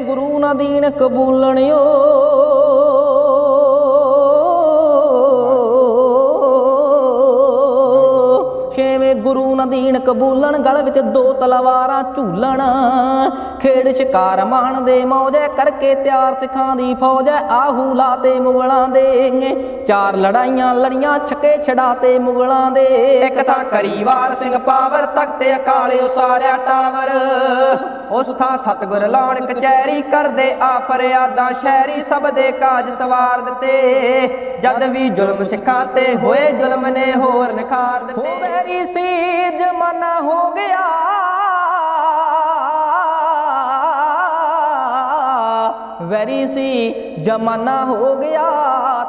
ਗੁਰੂ ਨਾ ਦੀਨ ਕਬੂਲਣਿਓ। ਛੇਵੇਂ ਗੁਰੂ ਨਾ ਦੀਨ ਕਬੂਲਣ, ਗਲ ਵਿੱਚ ਦੋ ਤਲਵਾਰਾਂ ਝੂਲਣ। ਖੇਡ ਸ਼ਿਕਾਰ ਮਾਣਦੇ ਮੌਜੈ ਕਰਕੇ ਤਿਆਰ ਸਿੱਖਾਂ ਦੀ ਫੌਜ ਐ। ਆਹੂ ਲਾਤੇ ਮੁਗਲਾਂ ਦੇ ਚਾਰ ਲੜਾਈਆਂ ਲੜੀਆਂ ਛਕੇ ਛਡਾਤੇ ਮੁਗਲਾਂ ਦੇ। ਇੱਕ ਤਾਂ ਕਰੀਵਾਰ ਸਿੰਘ ਪਾਵਰ, ਤਖਤੇ ਅਕਾਲੇ ਉਸਾਰਿਆ ਟਾਵਰ। ਉਸ ਥਾਂ ਸਤਗੁਰ ਲਾਉਣ ਕਚਹਿਰੀ ਕਰਦੇ ਆ ਫਰਿਆਦਾਂ ਸ਼ਹਿਰੀ ਸਭ ਦੇ ਕਾਜ ਸਵਾਰ ਦਿੱਤੇ। ਜਦ ਵੀ ਜ਼ੁਲਮ ਸਿੱਖਾਂ ਤੇ ਹੋਏ ਜ਼ੁਲਮ ਨੇ ਹੋਰ ਨਖਾਰ ਦਿੱਤੇ। ਹੋ ਵੈਰੀ ਸੀ ਜਮਾਨਾ ਹੋ ਗਿਆ। ਵੈਰੀ ਸੀ, ਜਮਾਨਾ ਹੋ ਗਿਆ।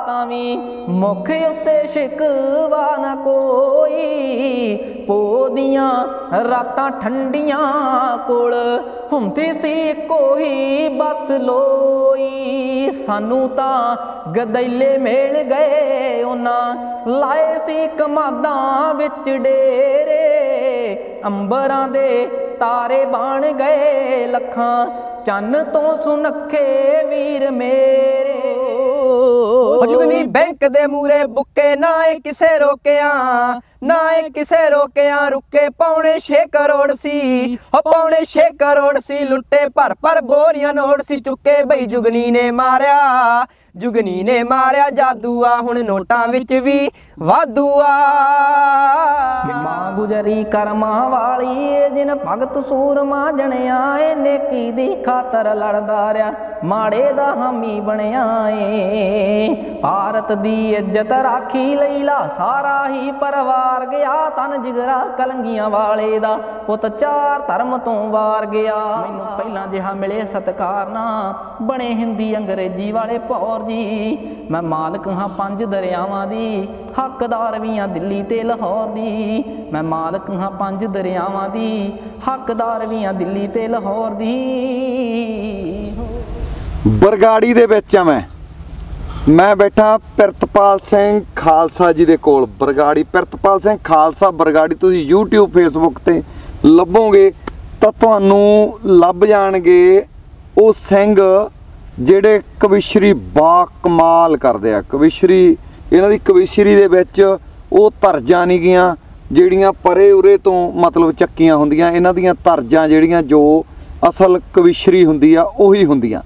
ਤਾਂ ਵੀ ਮੁਖ ਉੱਤੇ ਸ਼ਿਕਵਾ ਨਾ ਕੋਈ। ਪੋਦੀਆਂ ਰਾਤਾਂ ਠੰਡੀਆਂ ਕੋਲ ਹੁੰਦੀ ਸੀ ਕੋਈ ਬਸ ਲੋਈ। ਸਾਨੂੰ ਤਾਂ ਗਦੈਲੇ ਮਿਲ ਗਏ, ਉਹਨਾਂ ਲਾਏ ਸੀ ਕਮਾਦਾਂ ਵਿੱਚ ਡੇਰੇ। ਅੰਬਰਾਂ ਦੇ ਤਾਰੇ ਬਣ ਗਏ, ਲੱਖਾਂ ਚੰਨ ਤੋਂ ਸੁਨੱਖੇ ਵੀਰ ਮੇਰੇ। ਜੁਗਨੀ ਬੈਂਕ ਦੇ ਮੂਰੇ ਬੁੱਕੇ, ਨਾ ਏ ਕਿਸੇ ਰੋਕਿਆ, ਨਾ ਏ ਕਿਸੇ ਰੋਕਿਆ, ਰੁਕੇ ਪੌਣੇ 6 ਕਰੋੜ ਸੀ ਹੋ ਪੌਣੇ 6 ਕਰੋੜ ਸੀ, ਲੁੱਟੇ ਭਰ ਭਰ ਬੋਰੀਆਂ ਨੋਟ ਸੀ, ਚੁੱਕੇ ਬਈ ਜੁਗਨੀ ਨੇ ਮਾਰਿਆ ਜੁਗਨੀ ਨੇ ਮਾਰਿਆ ਜਾਦੂ ਆ ਹੁਣ ਨੋਟਾਂ ਵਿੱਚ ਵੀ ਵਾਧੂ ਆ ਮਾਂ ਗੁਜਰੀ ਕਰਮਾਂ ਵਾਲੀ ਜਿਨ ਭਗਤ ਸੂਰਮਾ ਜਣਿਆ ਏ ਨੇਕੀ ਦੀ ਖਾਤਰ ਲੜਦਾ ਰਿਆ ਮਾੜੇ ਦਾ ਹਾਮੀ ਬਣਿਆ ਏ। ਭਾਰਤ ਦੀ ਇੱਜ਼ਤ ਰਾਖੀ ਲਈ ਲਾ ਸਾਰਾ ਹੀ ਪਰਿਵਾਰ ਗਿਆ ਤਨ ਜਿਗਰਾ ਕਲੰਗੀਆਂ ਵਾਲੇ ਦਾ ਪੁੱਤ ਚਾਰ ਧਰਮ ਤੋਂ ਵਾਰ ਗਿਆ। ਮੈਨੂੰ ਪਹਿਲਾਂ ਜਿਹਾ ਮਿਲੇ ਸਤਕਾਰ ਨਾ ਬਣੇ ਹਿੰਦੀ ਅੰਗਰੇਜ਼ੀ ਵਾਲੇ ਭੌਰ ਜੀ, ਮੈਂ ਮਾਲਕ ਹਾਂ ਪੰਜ ਦਰਿਆਵਾਂ ਦੀ, ਹੱਕਦਾਰ ਵੀ ਹਾਂ ਦਿੱਲੀ ਤੇ ਲਾਹੌਰ ਦੀ। ਮੈਂ ਮਾਲਕ ਹਾਂ ਪੰਜ ਦਰਿਆਵਾਂ ਦੀ, ਹੱਕਦਾਰ ਵੀ ਹਾਂ ਦਿੱਲੀ ਤੇ ਲਾਹੌਰ ਦੀ। ਬਰਗਾੜੀ ਦੇ ਵਿੱਚ ਆ ਮੈਂ। ਮੈਂ ਬੈਠਾ ਪਿਰਤਪਾਲ ਸਿੰਘ ਖਾਲਸਾ ਜੀ ਦੇ ਕੋਲ। ਬਰਗਾੜੀ, ਪਿਰਤਪਾਲ ਸਿੰਘ ਖਾਲਸਾ, ਬਰਗਾੜੀ ਤੁਸੀਂ YouTube, Facebook ਤੇ ਲੱਭੋਗੇ ਤਾਂ ਤੁਹਾਨੂੰ ਲੱਭ ਜਾਣਗੇ ਉਹ ਸਿੰਘ ਜਿਹੜੇ ਕਵਿਸ਼ਰੀ ਬਾ ਕਮਾਲ ਕਰਦੇ ਆ, ਕਵਿਸ਼ਰੀ, ਇਹਨਾਂ ਦੀ ਕਵਿਸ਼ਰੀ ਦੇ ਵਿੱਚ ਉਹ ਤਰਜਾਂ ਨਹੀਂ ਗੀਆਂ, ਜਿਹੜੀਆਂ ਪਰੇ ਉਰੇ ਤੋਂ ਮਤਲਬ ਚੱਕੀਆਂ ਹੁੰਦੀਆਂ, ਇਹਨਾਂ ਦੀਆਂ ਤਰਜਾਂ ਜਿਹੜੀਆਂ ਜੋ ਅਸਲ ਕਵਿਸ਼ਰੀ ਹੁੰਦੀ ਆ, ਉਹੀ ਹੁੰਦੀਆਂ।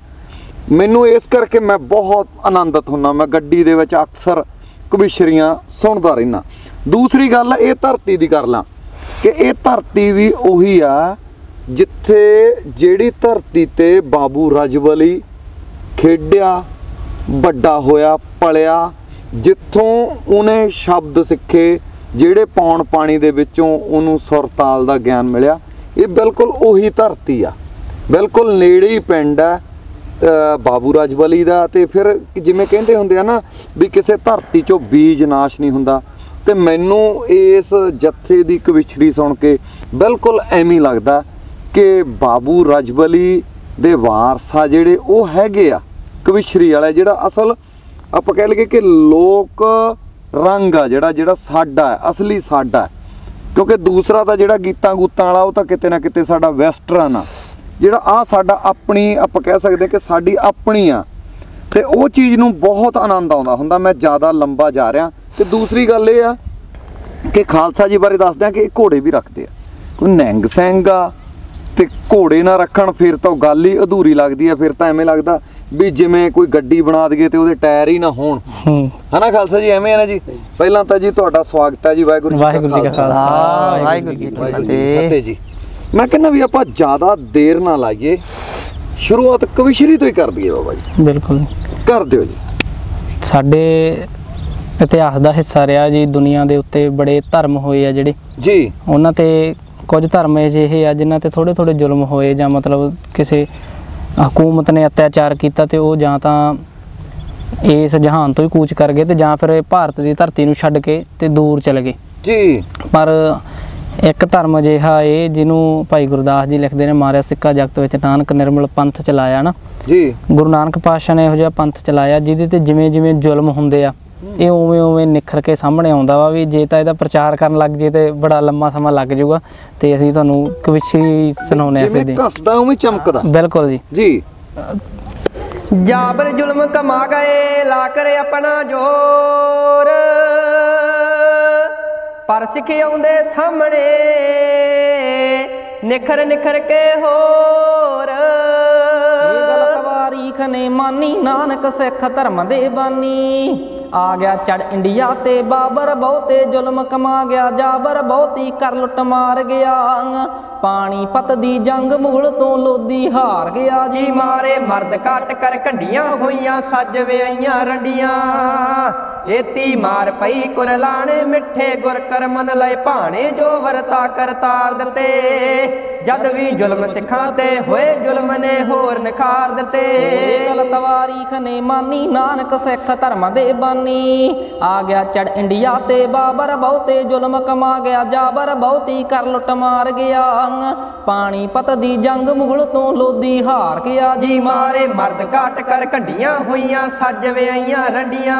ਮੈਨੂੰ ਇਸ ਕਰਕੇ ਮੈਂ ਬਹੁਤ ਆਨੰਦਿਤ ਹੁੰਨਾ ਮੈਂ ਗੱਡੀ ਦੇ ਵਿੱਚ ਅਕਸਰ ਕਵਿਸ਼ਰੀਆਂ ਸੁਣਦਾ ਰਹਿਣਾ ਦੂਸਰੀ ਗੱਲ, ਇਹ ਧਰਤੀ ਦੀ ਕਰ ਲਾਂ, ਕਿ ਇਹ ਧਰਤੀ ਵੀ ਉਹੀ ਆ, ਜਿੱਥੇ ਜਿਹੜੀ ਧਰਤੀ ਤੇ ਬਾਬੂ ਰਜਵਲੀ ਖੇਡਿਆ, ਵੱਡਾ ਹੋਇਆ, ਪਲਿਆ, ਜਿੱਥੋਂ ਉਹਨੇ ਸ਼ਬਦ ਸਿੱਖੇ, ਜਿਹੜੇ ਪੌਣ ਪਾਣੀ ਦੇ ਵਿੱਚੋਂ ਉਹਨੂੰ ਸੁਰ ਤਾਲ ਦਾ ਗਿਆਨ ਮਿਲਿਆ। ਇਹ ਬਿਲਕੁਲ ਉਹੀ ਧਰਤੀ ਆ। ਬਿਲਕੁਲ ਨੇੜੇ ਹੀ ਪਿੰਡ ਆ ਬਾਬੂ ਰਾਜਵਲੀ ਦਾ ਤੇ ਫਿਰ ਜਿਵੇਂ ਕਹਿੰਦੇ ਹੁੰਦੇ ਆ ਨਾ ਵੀ ਕਿਸੇ ਧਰਤੀ ਚੋਂ ਬੀਜ ਨਾਸ਼ ਨਹੀਂ ਹੁੰਦਾ। ਤੇ ਮੈਨੂੰ ਇਸ ਜੱਥੇ ਦੀ ਕਵਿਛੜੀ ਸੁਣ ਕੇ ਬਿਲਕੁਲ ਐਵੇਂ ਲੱਗਦਾ ਕਿ ਬਾਬੂ ਰਜਬਲੀ ਦੇ ਵਾਰਸਾ ਜਿਹੜੇ ਉਹ ਹੈਗੇ ਆ। ਕਵਿਸ਼ਰੀ ਵਾਲਾ ਜਿਹੜਾ ਅਸਲ ਆਪਾਂ ਕਹਿ ਲਈਏ ਕਿ ਲੋਕ ਰੰਗ ਆ ਜਿਹੜਾ ਜਿਹੜਾ ਸਾਡਾ ਅਸਲੀ ਸਾਡਾ ਕਿਉਂਕਿ ਦੂਸਰਾ ਤਾਂ ਜਿਹੜਾ ਗੀਤਾਂ ਗੂਤਾਂ ਵਾਲਾ, ਉਹ ਤਾਂ ਕਿਤੇ ਨਾ ਕਿਤੇ ਸਾਡਾ ਵੈਸਟਰਨ ਆ। ਜਿਹੜਾ ਆ ਸਾਡਾ ਆਪਣੀ, ਆਪਾਂ ਕਹਿ ਸਕਦੇ ਕਿ ਸਾਡੀ ਆਪਣੀ ਆ। ਤੇ ਉਹ ਚੀਜ਼ ਨੂੰ ਬਹੁਤ ਆਨੰਦ ਆਉਂਦਾ ਹੁੰਦਾ, ਮੈਂ ਜ਼ਿਆਦਾ ਲੰਬਾ ਜਾ ਰਿਹਾ। ਤੇ ਦੂਸਰੀ ਗੱਲ ਇਹ ਆ ਕਿ ਖਾਲਸਾ ਜੀ ਬਾਰੇ ਦੱਸਦੇ ਆ ਕਿ ਇਹ ਘੋੜੇ ਵੀ ਰੱਖਦੇ ਆ। ਕੋਈ ਨੈਂਗ ਸਿੰਘ ਆ, ਤੇ ਘੋੜੇ ਨਾ ਰੱਖਣ, ਫਿਰ ਤਾਂ ਉਹ ਗੱਲ ਹੀ ਅਧੂਰੀ ਲੱਗਦੀ ਆ, ਫਿਰ ਤਾਂ ਐਵੇਂ ਲੱਗਦਾ ਵੀ ਜਿਵੇਂ ਕੋਈ ਗੱਡੀ ਬਣਾ ਦਈਏ ਤੇ ਉਹਦੇ ਟਾਇਰ ਹੀ ਨਾ ਹੋਣ। ਹੂੰ। ਹਨਾ ਖਾਲਸਾ ਜੀ? ਐਵੇਂ ਹੈ ਨਾ ਜੀ? ਪਹਿਲਾਂ ਤਾਂ ਜੀ ਤੁਹਾਡਾ ਸਵਾਗਤ ਹੈ ਜੀ ਵਾਹਿਗੁਰੂ ਜੀ ਵਾਹਿਗੁਰੂ ਜੀ ਕਾ ਖਾਲਸਾ। ਵਾਹਿਗੁਰੂ ਜੀ ਕੀ ਫਤਿਹ। ਜੀ ਮੈਂ ਕਹਿੰਦਾ ਵੀ ਆਪਾਂ ਜ਼ਿਆਦਾ ਦੇਰ ਨਾ ਲਾਈਏ। ਸ਼ੁਰੂਆਤ ਕਵਿਸ਼ਰੀ ਤੋਂ ਹੀ ਕਰ ਦਈਏ ਬਾਬਾ ਜੀ। ਬਿਲਕੁਲ। ਕਰ ਦਿਓ ਜੀ। ਸਾਡੇ ਇਤਿਹਾਸ ਦਾ ਹਿੱਸਾ ਰਿਹਾ ਜੀ ਦੁਨੀਆ ਦੇ ਉੱਤੇ ਬੜੇ ਧਰਮ ਹੋਏ ਆ ਜਿਹੜੇ। ਜੀ। ਉਹਨਾਂ ਤੇ ਕੁਝ ਧਰਮ ਅਜਿਹੇ ਆ ਜਿਨ੍ਹਾਂ ਤੇ ਥੋੜੇ ਥੋੜੇ ਜ਼ੁਲਮ ਹੋਏ ਜਾਂ ਮਤਲਬ ਕਿਸੇ ਹਕੂਮਤ ਨੇ ਅਤਿਆਚਾਰ ਕੀਤਾ ਤੇ ਉਹ ਜਾਂ ਤਾਂ ਇਸ ਜਹਾਨ ਤੋਂ ਹੀ ਕੂਚ ਕਰ ਗਏ ਤੇ ਜਾਂ ਫਿਰ ਇਹ ਭਾਰਤ ਦੀ ਧਰਤੀ ਨੂੰ ਛੱਡ ਕੇ ਤੇ ਦੂਰ ਚਲੇ ਗਏ। ਜੀ। ਪਰ ਇੱਕ ਧਰਮ ਅਜਿਹਾ ਏ ਜਿਹਨੂੰ ਭਾਈ ਗੁਰਦਾਸ ਜੀ ਲਿਖਦੇ ਨੇ ਮਾਰਿਆ ਸਿੱਕਾ ਜਗਤ ਵਿੱਚ ਨਾਨਕ ਨਿਰਮਲ ਪੰਥ ਚਲਾਇਆ ਨਾ। ਜੀ। ਗੁਰੂ ਨਾਨਕ ਪਾਤਸ਼ਾਹ ਨੇ ਇਹੋ ਜਿਹਾ ਪੰਥ ਚਲਾਇਆ ਜਿਹਦੇ ਤੇ ਜਿਵੇਂ ਜਿਵੇਂ ਜ਼ੁਲਮ ਹੁੰਦੇ ਆ ਇਹ ਉਵੇਂ ਉਵੇਂ ਨਿਖਰ ਕੇ ਸਾਹਮਣੇ ਆਉਂਦਾ ਵਾ ਵੀ ਜੇ ਤਾਂ ਇਹਦਾ ਪ੍ਰਚਾਰ ਕਰਨ ਲੱਗ ਜੇ ਤੇ ਬੜਾ ਲੰਮਾ ਸਮਾਂ ਲੱਗ ਜਾਊਗਾ ਤੇ ਅਸੀਂ ਤੁਹਾਨੂੰ ਕਵਿਸ਼ੀ ਸੁਣਾਉਣੇ ਆ ਜਿਵੇਂ ਸਿੱਧੇ। ਘਸਦਾ ਉਵੇਂ ਚਮਕਦਾ। ਬਿਲਕੁਲ ਜੀ। ਜੀ। ਜਾਬਰ ਜ਼ੁਲਮ ਕਮਾ ਗਏ ਲਾ ਕਰ ਆਪਣਾ ਜੋਰ। ਪਰ ਸਿੱਖ ਆਉਂਦੇ ਸਾਹਮਣੇ ਨਿਖਰ ਨਿਖਰ ਕੇ ਹੋਰ। ਇਹ ਗੱਲ ਤਵਾਰੀਖ ਨੇ ਮਾਨੀ ਨਾਨਕ ਸਿੱਖ ਧਰਮ ਦੇ ਬਾਨੀ। ਆ ਗਿਆ ਚੜ ਇੰਡੀਆ ਤੇ ਬਾਬਰ ਬਹੁਤੇ ਜ਼ੁਲਮ ਕਮਾ ਗਿਆ, ਜਾਬਰ ਬਹੁਤੀ ਕਰ ਲੁੱਟ ਮਾਰ ਗਿਆ। ਪਾਣੀ ਪਤ ਦੀ ਜੰਗ ਮੁਗਲ ਤੋਂ ਲੋਦੀ ਹਾਰ ਗਿਆ। ਜੀ ਮਾਰੇ ਮਰਦ ਕੱਟ ਕਰ ਕੰਡੀਆਂ ਹੋਈਆਂ, ਸੱਜ ਵਿਆਈਆਂ ਰੰਡੀਆਂ। ਏਤੀ ਮਾਰ ਪਈ ਕੁਰਲਾਣੇ ਮਿੱਠੇ ਗੁਰ ਕਰਮਨ ਲਏ ਭਾਣੇ ਜੋ ਵਰਤਾ ਕਰਤਾਰ ਦਿੱਤੇ। ਜਦ ਵੀ ਜ਼ੁਲਮ ਸਿੱਖਾਂ ਤੇ ਹੋਏ ਜ਼ੁਲਮ ਨੇ ਹੋਰ ਨਖਾਰ ਦਿੱਤੇ। ਗੱਲ ਤਵਾਰੀਖ ਨੇ ਮਾਨੀ ਨਾਨਕ ਸਿੱਖ ਧਰਮ ਦੇ ਬਾਨੀ। ਆ ਗਿਆ ਚੜ ਇੰਡੀਆ ਤੇ ਬਾਬਰ ਬਹੁਤੇ ਜ਼ੁਲਮ ਕਮਾ ਗਿਆ ਜਾਬਰ ਬਹੁਤੀ ਕਰ ਲੁੱਟ ਮਾਰ ਗਿਆ। ਪਾਣੀ ਪਤ ਦੀ ਜੰਗ ਮੁਗਲ ਤੋਂ ਲੋਦੀ ਹਾਰ ਗਿਆ। ਜੀ ਮਾਰੇ ਮਰਦ ਘਾਟ ਕਰ ਕੰਡੀਆਂ ਹੋਈਆਂ ਸੱਜ ਵਿਆਈਆਂ ਰੰਡੀਆਂ।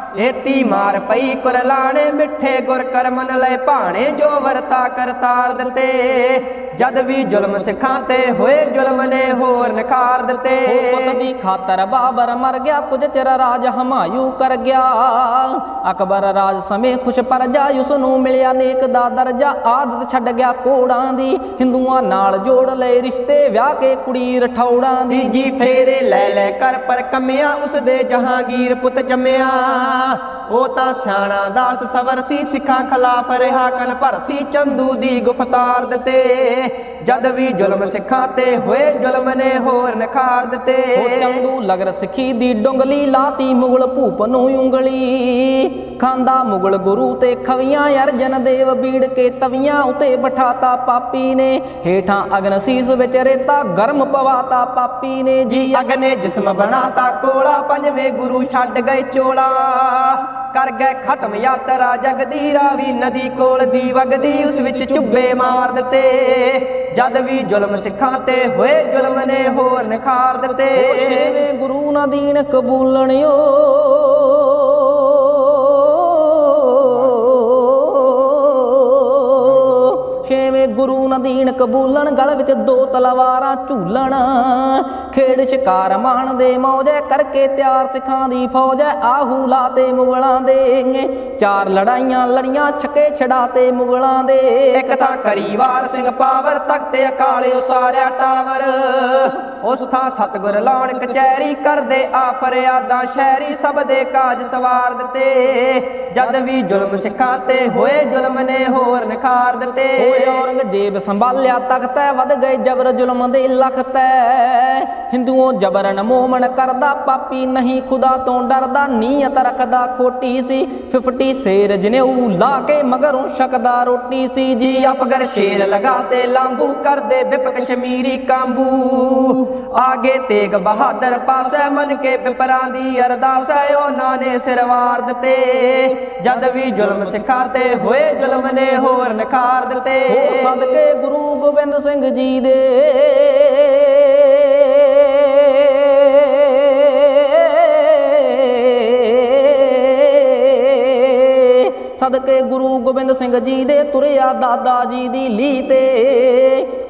ਏਤੀ ਮਾਰ ਪਈ ਕੁਰਲਾਣੇ ਮਿੱਠੇ ਗੁਰ ਕਰਮਨ ਲੈ ਭਾਣੇ ਜੋ ਵਰਤਾ ਕਰਤਾਰ ਦਿੱਤੇ। ਜਦ ਵੀ ਜ਼ੁਲਮ ਸਿੱਖਾਂ ਤੇ ਹੋਏ ਜ਼ੁਲਮ ਨੇ ਹੋਰ ਨਖਾਰ ਦਿੱਤੇ। ਪੁੱਤ ਦੀ ਖਾਤਰ ਬਾਬਰ ਮਰ ਗਿਆ ਕੁਝ ਚਿਰ ਰਾਜ ਹਮਾਯੂ ਕਰ ਗਿਆ। ਅਕਬਰ ਰਾਜ ਸਮੇਂ ਖੁਸ਼ ਪਰਜਾ ਉਸ ਨੂੰ ਮਿਲਿਆ ਨੇਕ ਦਾ ਦਰਜਾ। ਆਦਤ ਛੱਡ ਗਿਆ ਕੋੜਾਂ ਦੀ ਹਿੰਦੂਆਂ ਨਾਲ ਜੋੜ ਲਏ ਰਿਸ਼ਤੇ ਵਿਆਹ ਕੇ ਕੁੜੀ ਰਠੌੜਾਂ ਦੀ। ਜੀ ਫੇਰੇ ਲੈ ਲੈ ਕਰ ਪਰ ਕਮਿਆ ਉਸ ਦੇ ਜਹਾਂਗੀਰ ਪੁੱਤ ਜੰਮਿਆ। 啊。ਉਹ ਤਾਂ ਸਿਆਣਾ ਦਾਸ ਸਵਰ ਸੀ ਸਿੱਖਾਂ ਖਿਲਾਫ ਰਿਹਾ ਕਨ ਭਰਸੀ ਚੰਦੂ ਦੀ ਗੁਫਤਾਰ ਦਿੱਤੇ। ਜਦ ਵੀ ਜ਼ੁਲਮ ਸਿੱਖਾਂ ਤੇ ਹੋਏ ਜ਼ੁਲਮ ਨੇ ਹੋਰ ਨਖਾਰ ਦਿੱਤੇ। ਉਹ ਚੰਦੂ ਲਗਰ ਸਿੱਖੀ ਦੀ ਡੁੰਗਲੀ ਲਾਤੀ ਮੁਗਲ ਭੂਪ ਨੂੰ ਉਂਗਲੀ। ਖਾਂਦਾ ਮੁਗਲ ਗੁਰੂ ਤੇ ਖਵੀਆਂ ਅਰਜਨ ਦੇਵ ਬੀੜ ਕੇ ਤਵੀਆਂ ਉਤੇ ਬਿਠਾਤਾ ਪਾਪੀ ਨੇ। ਹੇਠਾਂ ਅਗਨ ਸੀਸ ਵਿੱਚ ਰੇਤਾ ਗਰਮ ਪਵਾਤਾ ਪਾਪੀ ਨੇ। ਜੀ ਅਗਨੇ ਜਿਸਮ ਬਣਾਤਾ ਕੋਲਾ ਪੰਜਵੇਂ ਗੁਰੂ ਛੱਡ ਗਏ ਚੋਲਾ। ਕਰ ਗਏ ਖਤਮ ਯਾਤਰਾ ਜਗਦੀ ਰਾਵੀ ਨਦੀ ਕੋਲ ਦੀ ਵਗਦੀ, ਉਸ ਵਿੱਚ ਚੁੱਬੇ ਮਾਰ ਦਿੱਤੇ। ਜਦ ਵੀ ਜ਼ੁਲਮ ਸਿੱਖਾਂ ਤੇ ਹੋਏ ਜ਼ੁਲਮ ਨੇ ਹੋਰ ਨਖਾਰ ਦਿੱਤੇ। ਛੇਵੇਂ ਗੁਰੂ ਨਾ ਦੀਨ ਕਬੂਲਣਿਓ। ਛੇਵੇਂ ਗੁਰੂ ਨਦੀਨ ਕਬੂਲਣ, ਗਲ ਵਿੱਚ ਦੋ ਤਲਵਾਰਾਂ ਝੂਲਣ। ਖੇਡ ਸ਼ਿਕਾਰ ਮਾਣਦੇ ਮੌਜੈ ਕਰਕੇ ਤਿਆਰ ਸਿੱਖਾਂ ਦੀ ਫੌਜ ਆਹੂ ਲਾਤੇ ਮੁਗਲਾਂ ਦੇ ਚਾਰ ਲੜਾਈਆਂ ਲੜੀਆਂ ਛਕੇ ਛਡਾਤੇ ਮੁਗਲਾਂ ਦੇ। ਇੱਕ ਤਾਂ ਕਰੀਵਾਰ ਸਿੰਘ ਪਾਵਰ, ਤਖਤੇ ਅਕਾਲੇ ਉਸਾਰਿਆ ਟਾਵਰ। ਉਸ ਥਾਂ ਸਤਗੁਰ ਲਾਉਣ ਕਚਹਿਰੀ ਕਰਦੇ ਆ ਫਰਿਆਦਾ ਸ਼ਹਿਰੀ, ਸਭ ਦੇ ਕਾਜ ਸਵਾਰ ਦਿੱਤੇ। ਜਦ ਵੀ ਜ਼ੁਲਮ ਸਿੱਖਾਂ ਤੇ ਹੋਏ ਜ਼ੁਲਮ ਨੇ ਹੋਰ ਨਖਾਰ ਦਿੱਤੇ। ਓਏ ਔਰੰਗਜ਼ੇਬ ਸੰਭਾਲਿਆ ਤਖਤ ਵਧ ਗਏ ਜਬਰ ਜ਼ੁਲਮ ਦੇ ਲਖਤ ਐ ਹਿੰਦੂਆਂ ਜਬਰਨ ਮੋਮਨ ਕਰਦਾ, ਪਾਪੀ ਨਹੀਂ ਖੁਦਾ ਤੋਂ ਡਰਦਾ, ਨੀਅਤ ਰੱਖਦਾ ਖੋਟੀ ਸੀ। 50 ਸ਼ੇਰ ਜਨੇਊ ਲਾ ਕੇ ਮਗਰੋਂ ਸ਼ਕਦਾ ਰੋਟੀ ਸੀ। ਜੀ ਅਫਗਰ ਸ਼ੇਰ ਲਗਾਤੇ ਲਾਂਬੂ ਕਰਦੇ ਬਿਪ ਕਸ਼ਮੀਰੀ ਕਾਂਬੂ। ਆਗੇ ਤੇਗ ਬਹਾਦਰ ਪਾਸੈ, ਮਨ ਕੇ ਬਿਪਰਾਂ ਦੀ ਅਰਦਾਸ ਹੈ, ਉਹਨਾਂ ਨੇ ਸਿਰ ਵਾਰ ਦਿੱਤੇ। ਜਦ ਵੀ ਜ਼ੁਲਮ ਸਿਖਾਤੇ ਹੋਏ ਜ਼ੁਲਮ ਨੇ ਹੋਰ ਨਖਾਰ ਦਿੱਤੇ। ਸਦਕੇ ਗੁਰੂ ਗੋਬਿੰਦ ਸਿੰਘ ਜੀ ਦੇ। ਸਦਕੇ ਗੁਰੂ ਗੋਬਿੰਦ ਸਿੰਘ ਜੀ ਦੇ ਤੁਰਿਆ ਦਾਦਾ ਜੀ ਦੀ ਲੀ ਤੇ।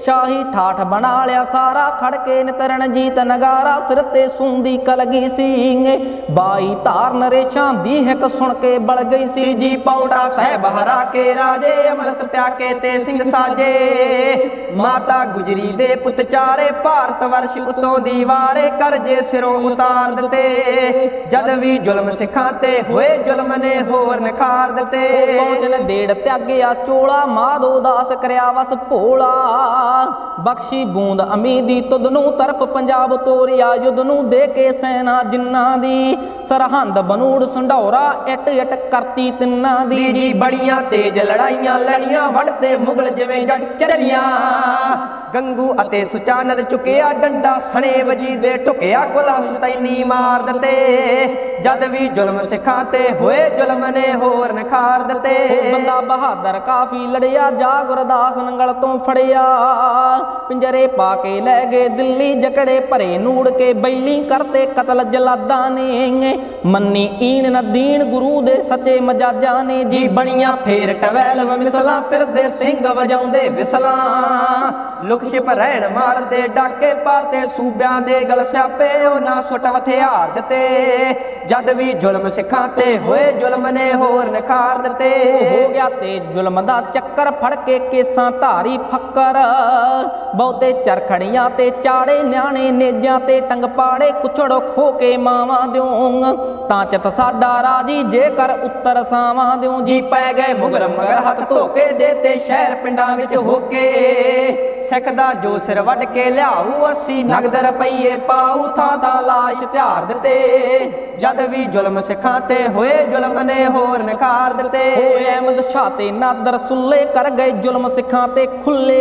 ਸ਼ਾਹੀ ਠਾਠ ਬਣਾ ਲਿਆ ਸਾਰਾ, ਖੜ ਕੇ ਨਿਤਰਨ ਜੀਤ ਨਗਾਰਾ, ਸਿਰ ਤੇ ਸੁੰਦੀ ਕਲਗੀ ਸਿੰਘ ਬਾਈ ਧਾਰ ਨਰੇਸ਼ਾਂ ਦੀ ਹਿੱਕ ਸੁਣ ਕੇ ਬਲ ਗਈ ਸੀ। ਜੀ ਪੌੜਾ ਸਹਿਬ ਹਰਾ ਕੇ ਰਾਜੇ, ਅੰਮ੍ਰਿਤ ਪਿਆ ਤੇ ਸਿੰਘ ਸਾਜੇ। ਮਾਤਾ ਗੁਜਰੀ ਦੇ ਪੁੱਤ ਚਾਰੇ, ਭਾਰਤ ਵਰਸ਼ ਉਤੋਂ ਦੀਵਾਰੇ, ਕਰਜੇ ਸਿਰੋਂ ਉਤਾਰ ਦਿੱਤੇ। ਜਦ ਵੀ ਜ਼ੁਲਮ ਸਿੱਖਾਂ ਤੇ ਹੋਏ, ਜ਼ੁਲਮ ਨੇ ਹੋਰ ਨਖਾਰ ਦਿੱਤੇ। ਪਹੁੰਚਨ ਦੇੜ ਤਿਆਗਿਆ ਚੋਲਾ ਮਾਧੋ ਦਾਸ ਕਰਿਆ ਵਸ ਭੋਲਾ। ਬਖਸ਼ੀ ਬੂੰਦ ਅਮੀਦੀ ਤੁਧ ਨੂੰ ਤਰਫ ਪੰਜਾਬ ਤੋਰਿਆ ਯੁੱਧ ਨੂੰ ਦੇ ਕੇ ਸੈਨਾ ਜਿੰਨਾਂ ਦੀ। ਸਰਹੰਦ ਬਨੂੜ ਸੰਢੌਰਾ ਇਟ ਇਟ ਕਰਤੀ ਤਿੰਨਾਂ ਦੀ। ਜੀ ਬੜੀਆਂ ਤੇਜ ਲੜਾਈਆਂ ਲੜੀਆਂ ਵੜਦੇ ਮੁਗਲ ਜਿਵੇਂ ਜੱਟ ਚਰੀਆਂ। ਗੰਗੂ ਅਤੇ ਸੁਚਾਨਦ ਚੁੱਕਿਆ ਡੰਡਾ ਸਣੇ ਵਜੀ ਦੇ ਟੁਕਿਆ ਗੁਲਾਮ ਤੈਨੀ ਮਾਰ ਦਿੱਤੇ। ਜਦ ਵੀ ਜ਼ੁਲਮ ਸਿੱਖਾਂ ਤੇ ਹੋਏ ਜ਼ੁਲਮ ਨੇ ਹੋਰ ਨਖਾਰ ਦਿੱਤੇ। ਬੰਦਾ ਬਹਾਦਰ ਕਾਫੀ ਲੜਿਆ ਜਾ ਗੁਰਦਾਸ ਨੰਗਲ ਤੋਂ ਫੜਿਆ। ਪਿੰਜਰੇ ਪਾ ਕੇ ਲੈ ਗਏ ਦਿੱਲੀ, ਜਕੜੇ ਭਰੇ ਨੂੜ ਕੇ ਬੈਲੀ ਕਰਤੇ ਕਤਲ ਜਲਾਦਾਂ ਨੇ। ਮੰਨੀ ਈਣ ਨਾ ਦੀਨ ਗੁਰੂ ਦੇ ਸੱਚੇ ਮਜਾਜਾਂ ਨੇ। ਜੀ ਬਣੀਆਂ ਫੇਰ ਟਵੈਲ ਮਿਸਲਾਂ ਫਿਰਦੇ ਸਿੰਘ ਵਜਾਉਂਦੇ ਵਿਸਲਾਂ। ਲੁਕ ਛਿਪ ਰਹਿਣ ਮਾਰਦੇ, ਡਾਕੇ ਪਾਤੇ ਸੂਬਿਆਂ ਦੇ ਗਲ ਸਿਆਪੇ ਉਹਨਾਂ ਸੁੱਟ ਹਥਿਆਰ ਦਿੱਤੇ। ਜਦ ਵੀ ਜ਼ੁਲਮ ਸਿੱਖਾਂ ਤੇ ਹੋਏ ਜ਼ੁਲਮ ਨੇ ਹੋਰ ਨਖਾਰ ਦਿੱਤੇ। ਹੋ ਗਿਆ ਤੇਜ ਜ਼ੁਲਮ ਦਾ ਚੱਕਰ, ਫੜ ਕੇ ਕੇਸਾਂ ਧਾਰੀ ਫੱਕਰ। ਬਹੁਤੇ ਚਰਖੜੀਆਂ ਤੇ ਚਾੜੇ, ਨਿਆਣੇ ਨੇਜਾਂ ਤੇ ਟੰਗ ਪਾੜੇ, ਕੁਛੜੋ ਖੋ ਕੇ ਮਾਵਾਂ ਦਿਉਂ ਤਾਂ ਚਿਤ ਸਾਡਾ ਰਾਜੀ, ਜੇਕਰ ਉੱਤਰ ਸਾਵਾਂ ਦਿਉਂ ਜੀ ਪੈ ਗਏ ਮੁਗਰ, ਮਗਰ ਹੱਥ ਧੋ ਕੇ ਦੇਤੇ ਸ਼ਹਿਰ ਪਿੰਡਾਂ ਵਿੱਚ ਹੋ ਕੇ। ਸਿੱਖ ਦਾ ਜੋ ਸਿਰ ਵੱਢ ਕੇ ਲਿਆਉ ਅਸੀਂ ਨਗਦ ਰੁਪਈਏ ਪਾਉ ਥਾਂ ਥਾਂ ਲਾਸ਼ ਤਿਆਰ ਦਿੱਤੇ। ਜਦ ਵੀ ਜ਼ੁਲਮ ਸਿੱਖਾਂ ਤੇ ਹੋਏ, ਜ਼ੁਲਮ ਨੇ ਹੋਰ ਨਕਾਰ ਦਿੱਤੇ। ਹੋਏ ਅਹਿਮਦ ਸ਼ਾਹ ਤੇ ਨਾਦਰ ਸੁੱਲੇ, ਕਰ ਗਏ ਜ਼ੁਲਮ ਸਿੱਖਾਂ ਤੇ ਖੁੱਲੇ।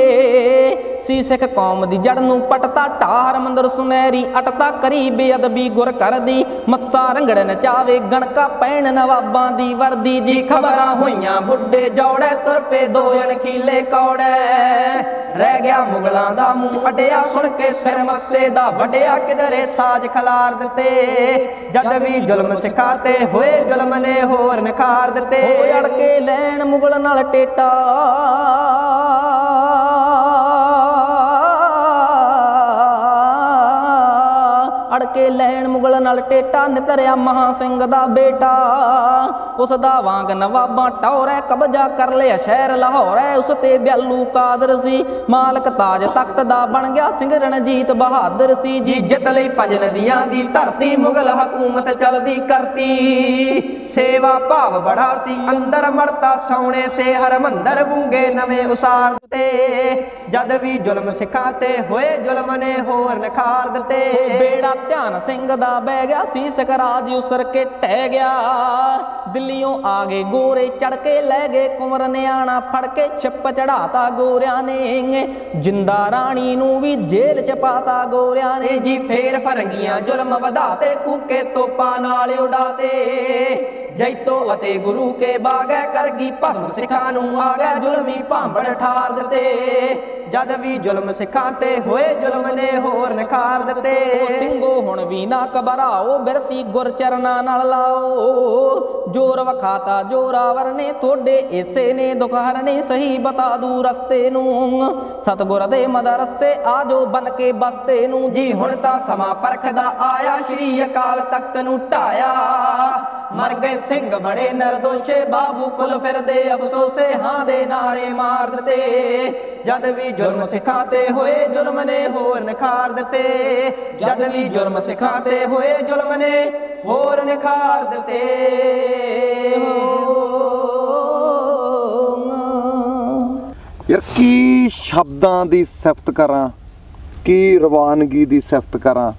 ਸੀ ਸਿੱਖ ਕੌਮ ਦੀ ਜੜ ਨੂੰ ਪਟਤਾ, ਢਾਰ ਮੰਦਰ ਸੁਨਹਿਰੀ, ਅਟਤਾ ਕਰੀ ਬੇਅਦਬੀ ਗੁਰ ਕਰਦੀ। ਮੱਸਾ ਰੰਗੜ ਨਚਾਵੇ ਗਣਕਾ ਪੈਣ ਨਵਾਬਾਂ ਦੀ ਵਰਦੀ। ਜੀ ਖਬਰਾਂ ਹੋਈਆਂ ਬੁੱਢੇ ਜੋੜੇ ਤੁਰ ਪੇ ਦੋ ਕੌੜੇ। ਰਹਿ ਗਿਆ ਮੁਗਲਾਂ ਦਾ ਮੂੰਹ ਅਡਿਆ ਸੁਣ ਕੇ ਸਿਰ ਮੱਸੇ ਦਾ ਵਡਿਆ ਕਿਧਰੇ ਸਾਜ ਖਲਾਰ ਦਿੱਤੇ। ਜਦ ਵੀ ਜ਼ੁਲਮ ਸਿਖਾ ਹੋਏ ਜ਼ੁਲਮ ਨੇ ਹੋਰ ਨਖਾਰ ਦਿੱਤੇ। ਹੋ ਅੜ ਕੇ ਲੈਣ ਮੁਗਲ ਨਾਲ ਟੇਟਾ। ਕੇ ਲੈਣ ਮੁਗਲ ਨਾਲ ਟੇਟਾ ਨਿਤਰਿਆ ਮਹਾ ਸਿੰਘ ਦਾ ਬੇਟਾ। ਉਸ ਦਾ ਵਾਂਗ ਨਵਾਬਾਂ ਟੌਰੇ ਕਬਜ਼ਾ ਕਰ ਲਿਆ ਸ਼ਹਿਰ ਲਾਹੌਰ, ਉਸ ਤੇ ਦਿਆਲੂ ਕਾਦਰ ਸੀ। ਮਾਲਕ ਤਾਜ ਤਖਤ ਦਾ ਬਣ ਗਿਆ ਸਿੰਘ ਰਣਜੀਤ ਬਹਾਦਰ ਸੀ। ਜੀ ਜਿੱਤ ਲਈ ਪੰਜ ਨਦੀਆਂ ਦੀ ਧਰਤੀ ਮੁਗਲ ਹਕੂਮਤ ਚਲਦੀ ਕਰਤੀ। ਸੇਵਾ ਭਾਵ ਬੜਾ ਸੀ, ਅੰਦਰ ਮੜਤਾ ਸੋਹਣੇ ਸੇ ਹਰਮੰਦਰ ਬੂੰਗੇ ਨਵੇਂ ਉਸਾਰ ਦਿੱਤੇ। ਜਦ ਵੀ ਜ਼ੁਲਮ ਸਿੱਖਾਂ ਤੇ ਹੋਏ ਜ਼ੁਲਮ ਨੇ ਹੋਰ ਨਖਾਰ ਦਿੱਤੇ। ਬੇੜਾ ਧਿਆਨ ਸਿੰਘ ਦਾ ਬਹਿ ਗਿਆ ਸੀ ਸਕਰਾਜ ਉਸਰ ਕੇ ਟਹਿ ਗਿਆ। ਦਿੱਲੀੋਂ ਆ ਗਏ ਗੋਰੇ ਚੜ ਕੇ ਲੈ ਗਏ ਕੁਮਰ ਨਿਆਣਾ ਫੜ ਕੇ ਛਿੱਪ ਚੜਾਤਾ ਗੋਰਿਆਂ ਨੇ। ਜਿੰਦਾ ਰਾਣੀ ਨੂੰ ਵੀ ਜੇਲ੍ਹ ਚ ਪਾਤਾ ਗੋਰਿਆਂ ਨੇ। ਜੀ ਫੇਰ ਫਰੰਗੀਆਂ ਜ਼ੁਲਮ ਵਧਾਤੇ ਕੂਕੇ ਤੋਪਾਂ ਨਾਲ ਉਡਾਤੇ। ਜੈਤੋ ਅਤੇ ਗੁਰੂ ਕੇ ਬਾਗੈ ਕਰ ਗਈ ਭਸਮ ਸਿੱਖਾਂ ਨੂੰ ਆ ਗਿਆ ਜ਼ੁਲਮੀ ਭਾਂਬੜ ਠਾਰ ਦਿੱਤੇ। ਜਦ ਵੀ ਜ਼ੁਲਮ ਸਿੱਖਾਂ ਤੇ ਹੋਏ ਜ਼ੁਲਮ ਨੇ ਹੋਰ ਨਖਾਰ ਦਿੱਤੇ। ਸਿੰਘੋ ਹੁਣ ਵੀ ਨਾ ਘਬਰਾਓ ਬਿਰਤੀ ਗੁਰ ਚਰਨਾਂ ਨਾਲ ਲਾਓ। ਜੋਰ ਵਖਾਤਾ ਜੋਰਾਵਰ ਨੇ, ਤੁਹਾਡੇ ਏਸੇ ਨੇ ਦੁਖ ਹਰਨੇ ਸਹੀ ਬਤਾ ਦੂ ਰਸਤੇ ਨੂੰ। ਸਤਗੁਰ ਦੇ ਮਦਰਸੇ ਆਜੋ ਬਨ ਕੇ ਬਸਤੇ ਨੂੰ। ਜੀ ਹੁਣ ਤਾਂ ਸਮਾਂ ਪਰਖਦਾ ਆਇਆ, ਸ਼੍ਰੀ ਅਕਾਲ ਤਖਤ ਨੂੰ ਢਾਇਆ। ਮਰ ਗਏ ਸਿੰਘ ਬੜੇ ਨਰਦੋਸ਼ੇ, ਬਾਬੂ ਕੁਲ ਫਿਰਦੇ ਅਫਸੋਸੇ, ਹਾਂ ਦੇ ਨਾਰੇ ਮਾਰ ਦਿੱਤੇ। ਜਦ ਵੀ ਜ਼ੁਲਮ ਸਿਖਾਤੇ ਹੋਏ, ਜ਼ੁਲਮ ਨੇ ਹੋਰ ਨਖਾਰ ਦਿੱਤੇ। ਜਦ ਵੀ ਜ਼ੁਲਮ ਸਿਖਾ ਹੋਏ ਜ਼ੁਲਮ ਨੇ, ਹੋਰ ਨਖਾਰ ਦਿੱਤੇ। ਯਾਰ, ਕੀ ਸ਼ਬਦਾਂ ਦੀ ਸਿਫਤ ਕਰਾਂ? ਕੀ ਰਵਾਨਗੀ ਦੀ ਸਿਫਤ ਕਰਾਂ?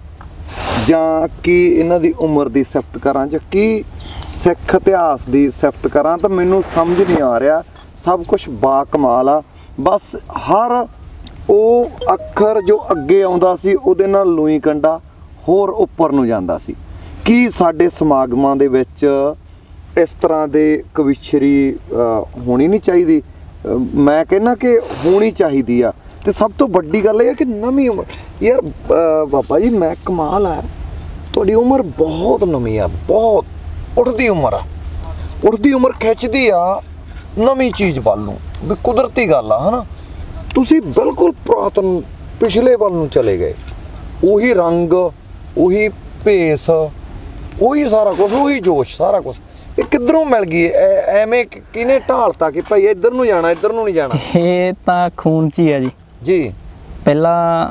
ਜਾਂ ਕੀ ਇਹਨਾਂ ਦੀ ਉਮਰ ਦੀ ਸਿਫਤ ਕਰਾਂ? ਜਾਂ ਕੀ ਸਿੱਖ ਇਤਿਹਾਸ ਦੀ ਸਿਫਤ ਕਰਾਂ? ਤਾਂ ਮੈਨੂੰ ਸਮਝ ਨਹੀਂ ਆ ਰਿਹਾ। ਸਭ ਕੁਝ ਬਾ ਕਮਾਲ ਆ। ਬਸ ਹਰ ਉਹ ਅੱਖਰ ਜੋ ਅੱਗੇ ਆਉਂਦਾ ਸੀ, ਉਹਦੇ ਨਾਲ ਲੂਈ ਕੰਡਾ। ਹੋਰ ਉੱਪਰ ਨੂੰ ਜਾਂਦਾ ਸੀ। ਕੀ ਸਾਡੇ ਸਮਾਗਮਾਂ ਦੇ ਵਿੱਚ ਇਸ ਤਰ੍ਹਾਂ ਦੇ ਕਵਿਸ਼ਰੀ ਹੋਣੀ ਨਹੀਂ ਚਾਹੀਦੀ? ਮੈਂ ਕਹਿੰਨਾ ਕਿ ਹੋਣੀ ਚਾਹੀਦੀ ਆ। ਤੇ ਸਭ ਤੋਂ ਵੱਡੀ ਗੱਲ ਇਹ ਹੈ ਕਿ ਨਵੀਂ ਉਮਰ। ਯਾਰ ਬਾਬਾ ਜੀ, ਮੈਂ ਕਮਾਲ ਆ। ਤੁਹਾਡੀ ਉਮਰ ਬਹੁਤ ਨਵੀਂ ਆ, ਬਹੁਤ ਉੱਠਦੀ ਉਮਰ ਆ। ਉੱਠਦੀ ਉਮਰ ਖਿੱਚਦੀ ਆ ਨਵੀਂ ਚੀਜ਼ ਵੱਲ ਨੂੰ, ਵੀ ਕੁਦਰਤੀ ਗੱਲ ਆ, ਹਨਾ? ਤੁਸੀਂ ਬਿਲਕੁਲ ਪੁਰਾਤਨ ਪਿਛਲੇ ਵੱਲ ਨੂੰ ਚਲੇ ਗਏ। ਉਹੀ ਰੰਗ ਉਹੀ ਭੇਸ ਉਹੀ ਸਾਰਾ ਕੁਝ ਉਹੀ ਜੋਸ਼ ਸਾਰਾ ਕੁਝ ਇਹ ਕਿੱਧਰੋਂ ਮਿਲ ਗਈ? ਐਵੇਂ ਕਿ- ਕਿਹਨੇ ਢਾਲਤਾ ਕਿ ਭਾਈ ਇੱਧਰ ਨੂੰ ਜਾਣਾ ਇੱਧਰ ਨੂੰ ਨਹੀਂ ਜਾਣਾ? ਇਹ ਤਾਂ ਖੂਨ ਚ ਹੀ ਆ ਜੀ। ਜੀ। ਪਹਿਲਾਂ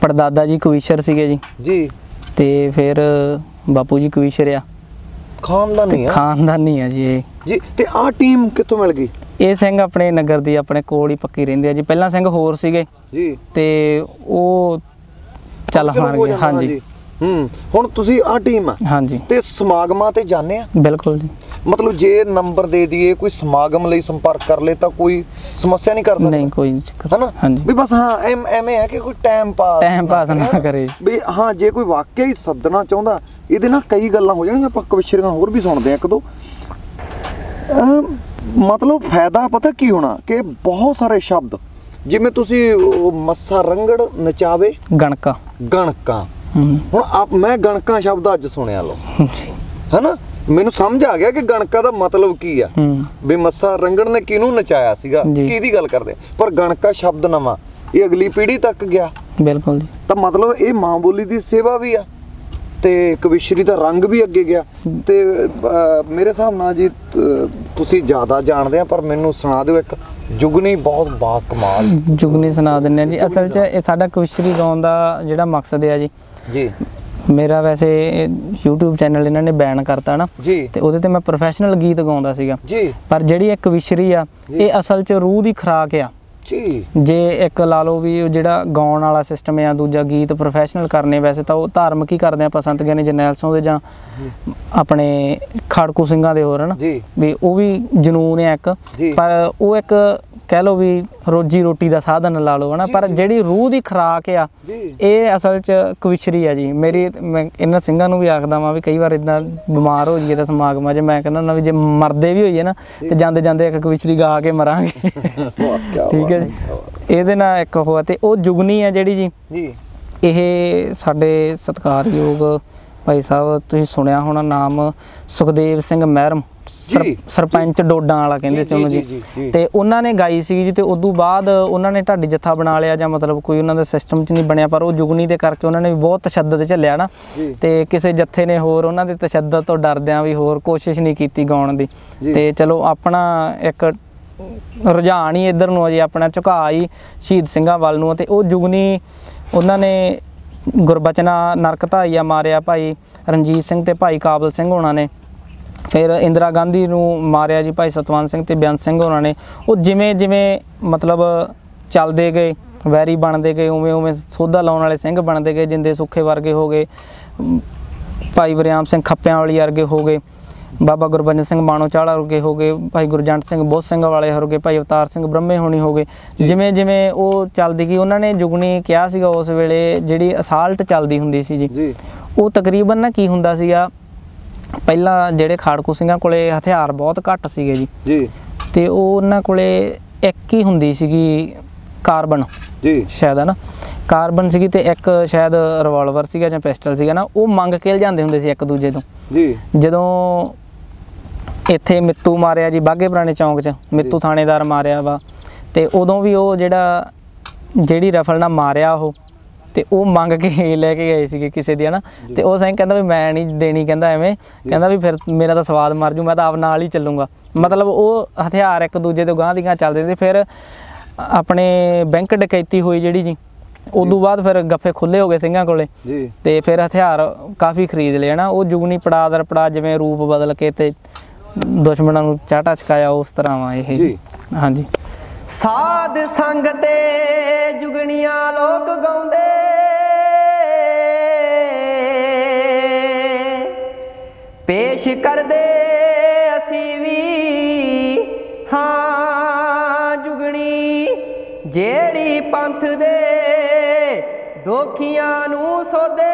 ਪੜਦਾਦਾ ਜੀ ਕਵੀਸ਼ਰ ਸੀਗੇ ਜੀ। ਜੀ। ਤੇ ਫਿਰ ਬਾਪੂ ਜੀ ਕਵੀਸ਼ਰ ਆ। ਖਾਨਦਾਨੀ ਆ? ਖਾਨਦਾਨੀ ਆ ਜੀ ਜੀ ਤੇ ਆਹ ਟੀਮ ਕਿੱਥੋਂ ਮਿਲ ਗਈ? ਇਹ ਸਿੰਘ ਆਪਣੇ ਨਗਰ ਦੀ ਆਪਣੇ ਕੋਲ ਹੀ ਪੱਕੀ ਰਹਿੰਦੇ ਆ ਜੀ। ਪਹਿਲਾਂ ਸਿੰਘ ਹੋਰ ਸੀਗੇ। ਜੀ। ਤੇ ਉਹ ਚੱਲ ਹੋ ਹਾਰ ਗਏ ਹਾਂਜੀ। ਹੂੰ ਹੁਣ ਤੁਸੀਂ ਆ ਟੀਮ ਆ। ਹਾਂਜੀ। ਤੇ ਸਮਾਗਮਾਂ ਤੇ ਜਾਂਦੇ ਆ? ਬਿਲਕੁਲ ਜੀ। ਮਤਲਬ ਜੇ ਨੰਬਰ ਦੇ ਦਈਏ ਕੋਈ ਸਮਾਗਮ ਲਈ ਸੰਪਰਕ ਕਰ ਲੇ ਤਾਂ ਕੋਈ ਸਮੱਸਿਆ ਨਹੀਂ ਕਰ ਸਕਦਾ? ਨਹੀਂ ਕੋਈ ਚੱਕਰ। ਹਨਾ? ਹਾਂਜੀ। ਵੀ ਬਸ ਹਾਂ ਐਵੇਂ ਹੈ ਕਿ ਕੋਈ ਟਾਈਮ ਪਾਸ ਟਾਈਮ ਪਾਸ ਨਾ ਕਰੇ। ਵੀ ਹਾਂ ਜੇ ਕੋਈ ਵਾਕਿਆ ਹੀ ਸੱਦਣਾ ਚਾਹੁੰਦਾ ਇਹਦੇ ਨਾਲ ਕਈ ਗੱਲਾਂ ਹੋ ਜਾਣਗੀਆਂ ਆਪਾਂ ਕਵਿਸ਼ਰੀਆਂ ਹੋਰ ਵੀ ਸੁਣਦੇ ਆ ਇੱਕ ਦੋ। ਮਤਲਬ ਫਾਇਦਾ ਪਤਾ ਕੀ ਹੋਣਾ? ਕਿ ਬਹੁਤ ਸਾਰੇ ਸ਼ਬਦ ਜਿਵੇਂ ਤੁਸੀਂ ਮੱਸਾ ਰੰਗੜ ਨਚਾਵੇ ਗਣਕਾ। ਗਣਕਾਂ। ਹੁਣ ਆਪ ਮੈਂ ਗਣਕਾਂ ਸ਼ਬਦ ਅੱਜ ਸੁਣਿਆ ਲੋ ਹੈਨਾ? ਮੈਨੂੰ ਸਮਝ ਆ ਗਿਆ ਕਿ ਗਣਕਾਂ ਦਾ ਮਤਲਬ ਕੀ ਆ। ਵੀ ਮੱਸਾ ਰੰਗੜ ਨੇ ਕਿਹਨੂੰ ਨਚਾਇਆ ਸੀਗਾ। ਕਿਹਦੀ ਗੱਲ ਕਰਦੇ ਪਰ ਗਣਕਾ ਸ਼ਬਦ ਨਵਾਂ ਇਹ ਅਗਲੀ ਪੀੜ੍ਹੀ ਤੱਕ ਗਿਆ। ਬਿਲਕੁਲ ਜੀ। ਤਾਂ ਮਤਲਬ ਇਹ ਮਾਂ ਬੋਲੀ ਦੀ ਸੇਵਾ ਵੀ ਆ। ਤੇ ਕਵਿਸ਼ਰੀ ਦਾ ਰੰਗ ਵੀ ਅੱਗੇ ਗਿਆ। ਤੇ ਮੇਰੇ ਹਿਸਾਬ ਨਾਲ ਜੀ ਤੁਸੀਂ ਜ਼ਿਆਦਾ ਜਾਣਦੇ ਆ ਪਰ ਮੈਨੂੰ ਸੁਣਾ ਦਿਓ ਇੱਕ ਜੁਗਨੀ ਬਹੁਤ ਬਾ ਕਮਾਲ ਜੁਗਨੀ ਸੁਣਾ ਦਿੰਨੇ ਆ ਜੀ। ਅਸਲ 'ਚ ਇਹ ਸਾਡਾ ਕਵਿਸ਼ਰੀ ਗਾਉਣ ਦਾ ਜਿਹੜਾ ਮਕਸਦ ਹੈ ਜੀ ਜੀ। ਮੇਰਾ ਵੈਸੇ YouTube ਚੈਨਲ ਇਹਨਾਂ ਨੇ ਬੈਨ ਕਰਤਾ ਨਾ ਤੇ ਉਹਦੇ ਤੇ ਮੈਂ ਪ੍ਰੋਫੈਸ਼ਨਲ ਗੀਤ ਗਾਉਂਦਾ ਸੀਗਾ। ਜੀ। ਪਰ ਜਿਹੜੀ ਇਹ ਕਵਿਸ਼ਰੀ ਆ ਇਹ ਅਸਲ 'ਚ ਰੂਹ ਦੀ ਖੁਰਾਕ ਆ। ਜੀ। ਜੇ ਇੱਕ ਲਾ ਲਓ ਵੀ ਜਿਹੜਾ ਗਾਉਣ ਵਾਲਾ ਸਿਸਟਮ ਆ ਦੂਜਾ ਗੀਤ ਪ੍ਰੋਫੈਸ਼ਨਲ ਕਰਨੇ ਵੈਸੇ ਤਾਂ ਉਹ ਧਾਰਮਿਕ ਹੀ ਕਰਦੇ ਆਪਾਂ ਸੰਤ ਗਿਆਨੀ ਜਰਨੈਲ ਸਿੰਘ ਦੇ ਜਾਂ ਆਪਣੇ ਖਾੜਕੂ ਸਿੰਘਾਂ ਦੇ ਹੋਰ ਹਨ। ਵੀ ਉਹ ਵੀ ਜਨੂਨ ਹੈ ਇੱਕ। ਪਰ ਉਹ ਇੱਕ ਕਹਿ ਲਓ ਵੀ ਰੋਜੀ ਰੋਟੀ ਦਾ ਸਾਧਨ ਲਾ ਲਓ ਹਨਾ? ਪਰ। ਜਿਹੜੀ ਰੂਹ ਦੀ ਖੁਰਾਕ ਆ ਇਹ ਅਸਲ 'ਚ ਕਵਿਸ਼ਰੀ ਆ ਜੀ। ਮੇਰੀ ਮੈਂ ਇਹਨਾਂ ਸਿੰਘਾਂ ਨੂੰ ਵੀ ਆਖਦਾ ਵਾਂ ਵੀ ਕਈ ਵਾਰ ਇਦਾਂ ਬਿਮਾਰ ਹੋ ਜਾਈਏ ਤਾਂ ਸਮਾਗਮਾਂ 'ਚ ਮੈਂ ਕਹਿੰਦਾ ਹੁੰਦਾ ਵੀ ਜੇ ਮਰਦੇ ਵੀ ਹੋਈਏ ਨਾ ਤੇ ਜਾਂਦੇ ਜਾਂਦੇ ਇੱਕ ਕਵਿਸ਼ਰੀ ਗਾ ਕੇ ਮਰਾਂਗੇ। ਠੀਕ ਹੈ ਜੀ। ਇਹਦੇ ਨਾਲ ਇੱਕ ਉਹ ਆ ਤੇ ਉਹ ਜੁਗਨੀ ਆ ਜਿਹੜੀ ਜੀ ਜੀ। ਇਹ ਸਾਡੇ ਸਤਿਕਾਰਯੋਗ ਭਾਈ ਸਾਹਿਬ ਤੁਸੀਂ ਸੁਣਿਆ ਹੋਣਾ ਨਾਮ ਸੁਖਦੇਵ ਸਿੰਘ ਮਹਿਰਮ। ਸਰਪੰਚ ਡੋਡਾਂ ਵਾਲਾ ਕਹਿੰਦੇ ਸੀ ਉਹਨੂੰ ਜੀ। ਤੇ ਉਹਨਾਂ ਨੇ ਗਾਈ ਸੀ ਜੀ ਤੇ ਉਦੋਂ ਬਾਅਦ ਉਹਨਾਂ ਨੇ ਢਾਡੀ ਜੱਥਾ ਬਣਾ ਲਿਆ ਜਾਂ ਮਤਲਬ ਕੋਈ ਉਹਨਾਂ ਦਾ ਸਿਸਟਮ ਚ ਨਹੀਂ ਬਣਿਆ ਪਰ ਉਹ ਜੁਗਨੀ ਦੇ ਕਰਕੇ ਉਹਨਾਂ ਨੇ ਵੀ ਬਹੁਤ ਤਸ਼ੱਦਦ ਝੱਲਿਆ ਨਾ। ਤੇ ਕਿਸੇ ਜੱਥੇ ਨੇ ਹੋਰ ਉਹਨਾਂ ਦੇ ਤਸ਼ੱਦਦ ਤੋਂ ਡਰਦਿਆਂ ਵੀ ਹੋਰ ਕੋਸ਼ਿਸ਼ ਨਹੀਂ ਕੀਤੀ ਗਾਉਣ ਦੀ। ਤੇ ਚਲੋ ਆਪਣਾ ਇੱਕ ਰੁਝਾਨ ਹੀ ਇਧਰ ਨੂੰ ਆ ਜੀ ਆਪਣਾ ਝੁਕਾਅ ਹੀ ਸ਼ਹੀਦ ਸਿੰਘਾਂ ਵੱਲ ਨੂੰ ਤੇ ਉਹ ਜੁਗਨੀ ਉਹਨਾਂ ਨੇ ਗੁਰਬਚਨਾ ਨਰਕ ਧਾਈਆ ਮਾਰਿਆ ਭਾਈ ਰਣਜੀਤ ਸਿੰਘ ਤੇ ਭਾਈ ਕਾਬਲ ਸਿੰਘ ਹੋਣਾ ਨੇ ਫਿਰ ਇੰਦਰਾ ਗਾਂਧੀ ਨੂੰ ਮਾਰਿਆ ਜੀ ਭਾਈ ਸਤਵੰਤ ਸਿੰਘ ਤੇ ਬੇਅੰਤ ਸਿੰਘ ਹੋਣਾ ਨੇ। ਉਹ ਜਿਵੇਂ ਜਿਵੇਂ ਮਤਲਬ ਚੱਲਦੇ ਗਏ ਵੈਰੀ ਬਣਦੇ ਗਏ ਉਵੇਂ ਉਵੇਂ ਸੋਧਾ ਲਾਉਣ ਵਾਲੇ ਸਿੰਘ ਬਣਦੇ ਗਏ ਜਿੰਦੇ ਸੁੱਖੇ ਵਰਗੇ ਹੋ ਗਏ ਭਾਈ ਵਰਿਆਮ ਸਿੰਘ ਖੱਪਿਆਂ ਵਾਲੀ ਵਰਗੇ ਹੋ ਗਏ ਬਾਬਾ ਗੁਰਬਚਨ ਸਿੰਘ ਮਾਣੋ ਚਾਲਾ ਵਰਗੇ ਹੋ ਗਏ ਭਾਈ ਗੁਰਜੰਟ ਸਿੰਘ ਬੋਧ ਸਿੰਘ ਵਾਲੇ ਹੋ ਗਏ ਭਾਈ ਅਵਤਾਰ ਸਿੰਘ ਬ੍ਰਹਮੇ ਹੋਣੀ ਹੋ ਗਏ। ਜਿਵੇਂ ਜਿਵੇਂ ਉਹ ਚੱਲਦੀ ਗਈ ਉਹਨਾਂ ਨੇ ਜੁਗਨੀ ਕਿਹਾ ਸੀਗਾ ਉਸ ਵੇਲੇ ਜਿਹੜੀ ਅਸਾਲਟ ਚੱਲਦੀ ਹੁੰਦੀ ਸੀ ਜੀ। ਉਹ ਤਕਰੀਬਨ ਨਾ ਕੀ ਹੁੰਦਾ ਸੀਗਾ ਪਹਿਲਾਂ ਜਿਹੜੇ ਖਾੜਕੂ ਸਿੰਘਾਂ ਕੋਲੇ ਹਥਿਆਰ ਬਹੁਤ ਘੱਟ ਸੀਗੇ ਜੀ। ਜੀ। ਤੇ ਉਹ ਉਹਨਾਂ ਕੋਲੇ ਇੱਕ ਹੀ ਹੁੰਦੀ ਸੀਗੀ ਕਾਰਬਨ। ਜੀ। ਸ਼ਾਇਦ ਹੈ ਨਾ? ਕਾਰਬਨ ਸੀਗੀ ਤੇ ਇੱਕ ਸ਼ਾਇਦ ਰਿਵਾਲਵਰ ਸੀਗਾ ਜਾਂ ਪਿਸਟਲ ਸੀਗਾ ਨਾ ਉਹ ਮੰਗ ਕੇ ਲਿਆਂਦੇ ਹੁੰਦੇ ਸੀ ਇੱਕ ਦੂਜੇ ਤੋਂ। ਜੀ। ਜਦੋਂ ਇੱਥੇ ਮਿੱਤੂ ਮਾਰਿਆ ਜੀ ਬਾਗੇ ਪੁਰਾਣੇ ਚੌਂਕ 'ਚ ਮਿੱਤੂ ਥਾਣੇਦਾਰ ਮਾਰਿਆ ਵਾ ਤੇ ਉਦੋਂ ਵੀ ਉਹ ਜਿਹੜਾ ਜਿਹੜੀ ਰਫਲ ਨਾਲ ਮਾਰਿਆ ਉਹ ਤੇ ਉਹ ਮੰਗ ਕੇ ਲੈ ਕੇ ਗਏ ਸੀਗੇ ਕਿਸੇ ਦੀ ਹਨਾ? ਤੇ ਉਹ ਸਿੰਘ ਕਹਿੰਦਾ ਵੀ ਮੈਂ ਨਹੀਂ ਦੇਣੀ ਕਹਿੰਦਾ ਐਵੇਂ। ਕਹਿੰਦਾ ਵੀ ਫਿਰ ਮੇਰਾ ਤਾਂ ਸਵਾਦ ਮਰ ਜੂ ਮੈਂ ਤਾਂ ਆਪ ਨਾਲ ਹੀ ਚੱਲੂੰਗਾ। ਮਤਲਬ ਉਹ ਹਥਿਆਰ ਇੱਕ ਦੂਜੇ ਤੋਂ ਗਾਂਹ ਦੀ ਚੱਲਦੇ ਨੇ ਤੇ ਫਿਰ ਆਪਣੇ ਬੈਂਕ ਡਕੈਤੀ ਹੋਈ ਜਿਹੜੀ ਜੀ ਉਦੋਂ ਬਾਅਦ ਫਿਰ ਗੱਫੇ ਖੁੱਲੇ ਹੋ ਗਏ ਸਿੰਘਾਂ ਕੋਲੇ। ਜੀ। ਤੇ ਫਿਰ ਹਥਿਆਰ ਕਾਫੀ ਖਰੀਦ ਲਏ ਨਾ ਉਹ ਜੁਗਨੀ ਪੜਾ ਦਰ ਪੜਾ ਜਿਵੇਂ ਰੂਪ ਬਦਲ ਕੇ ਤੇ ਦੁਸ਼ਮਣਾਂ ਨੂੰ ਚਾਟਾ ਚਕਾਇਆ ਉਸ ਤਰ੍ਹਾਂ ਵਾ ਇਹ ਜੀ। ਹਾਂਜੀ। ਸਾਧ ਸੰਗ ਤੇ ਜੁਗਣੀਆਂ ਲੋਕ ਗਾਉਂਦੇ ਪੇਸ਼ ਕਰਦੇ ਅਸੀਂ ਵੀ। ਹਾਂ, ਜੁਗਣੀ, ਜਿਹੜੀ ਪੰਥ ਦੇ ਦੋਖੀਆਂ ਨੂੰ ਸੋਦੇ।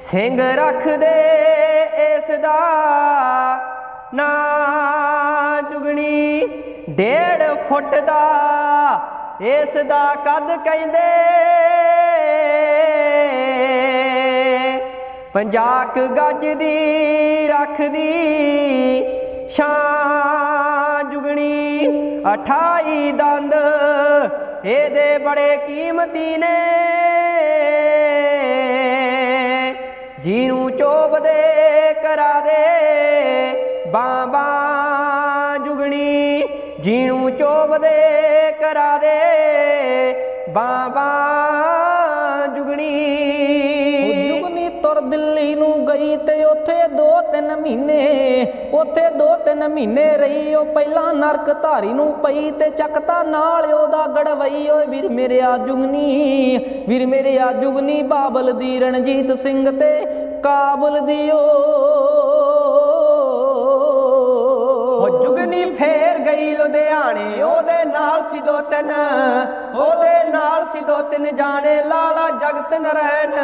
ਸਿੰਘ ਰੱਖਦੇ ਇਸ ਦਾ ਨਾ, ਜੁਗਣੀ, ਡੇਢ ਫੁੱਟ ਦਾ ਇਸ ਦਾ ਕੱਦ ਕਹਿੰਦੇ? ਪੰਜਾਕ ਗੱਜ ਦੀ ਰੱਖਦੀ ਸ਼ਾਨ ਜੁਗਣੀ 28 ਦੰਦ, ਇਹਦੇ ਬੜੇ ਕੀਮਤੀ ਨੇ। ਜਿਹਨੂੰ ਚੋਬਦੇ ਕਰਾ ਦੇ ਬਾਂ ਜੁਗਣੀ। ਜਿਹਨੂੰ ਚੋਬਦੇ ਕਰਾ ਦੇ ਬਾਂ ਜੁਗਣੀ। ਦਿੱਲੀ ਨੂੰ ਗਈ ਤੇ ਉੱਥੇ 2-3 ਮਹੀਨੇ, ਉੱਥੇ 2-3 ਮਹੀਨੇ ਰਹੀ। ਉਹ ਪਹਿਲਾਂ ਨਰਕ ਧਾਰੀ ਨੂੰ ਪਈ ਤੇ ਚੱਕਤਾ ਨਾਲ ਉਹਦਾ ਗੜਵਈ। ਓਏ ਵੀਰ ਮੇਰੇ ਆ ਜੁਗਨੀ, ਵੀਰ ਮੇਰੇ ਆ ਜੁਗਨੀ, ਬਾਬਲ ਦੀ ਰਣਜੀਤ ਸਿੰਘ ਤੇ ਕਾਬਲ ਦੀ ਓ ਜੁਗਨੀ ਫੇਰ ਗਈ ਲੁਧਿਆਣੇ, ਉਹਦੇ ਨਾਲ ਸੀ ਦੋ ਤਿੰਨ ਉਹਦੇ ਨਾਲ ਸੀ ਦੋ ਤਿੰਨ ਜਾਣੇ, ਲਾਲਾ ਜਗਤ ਨਰੈਣ।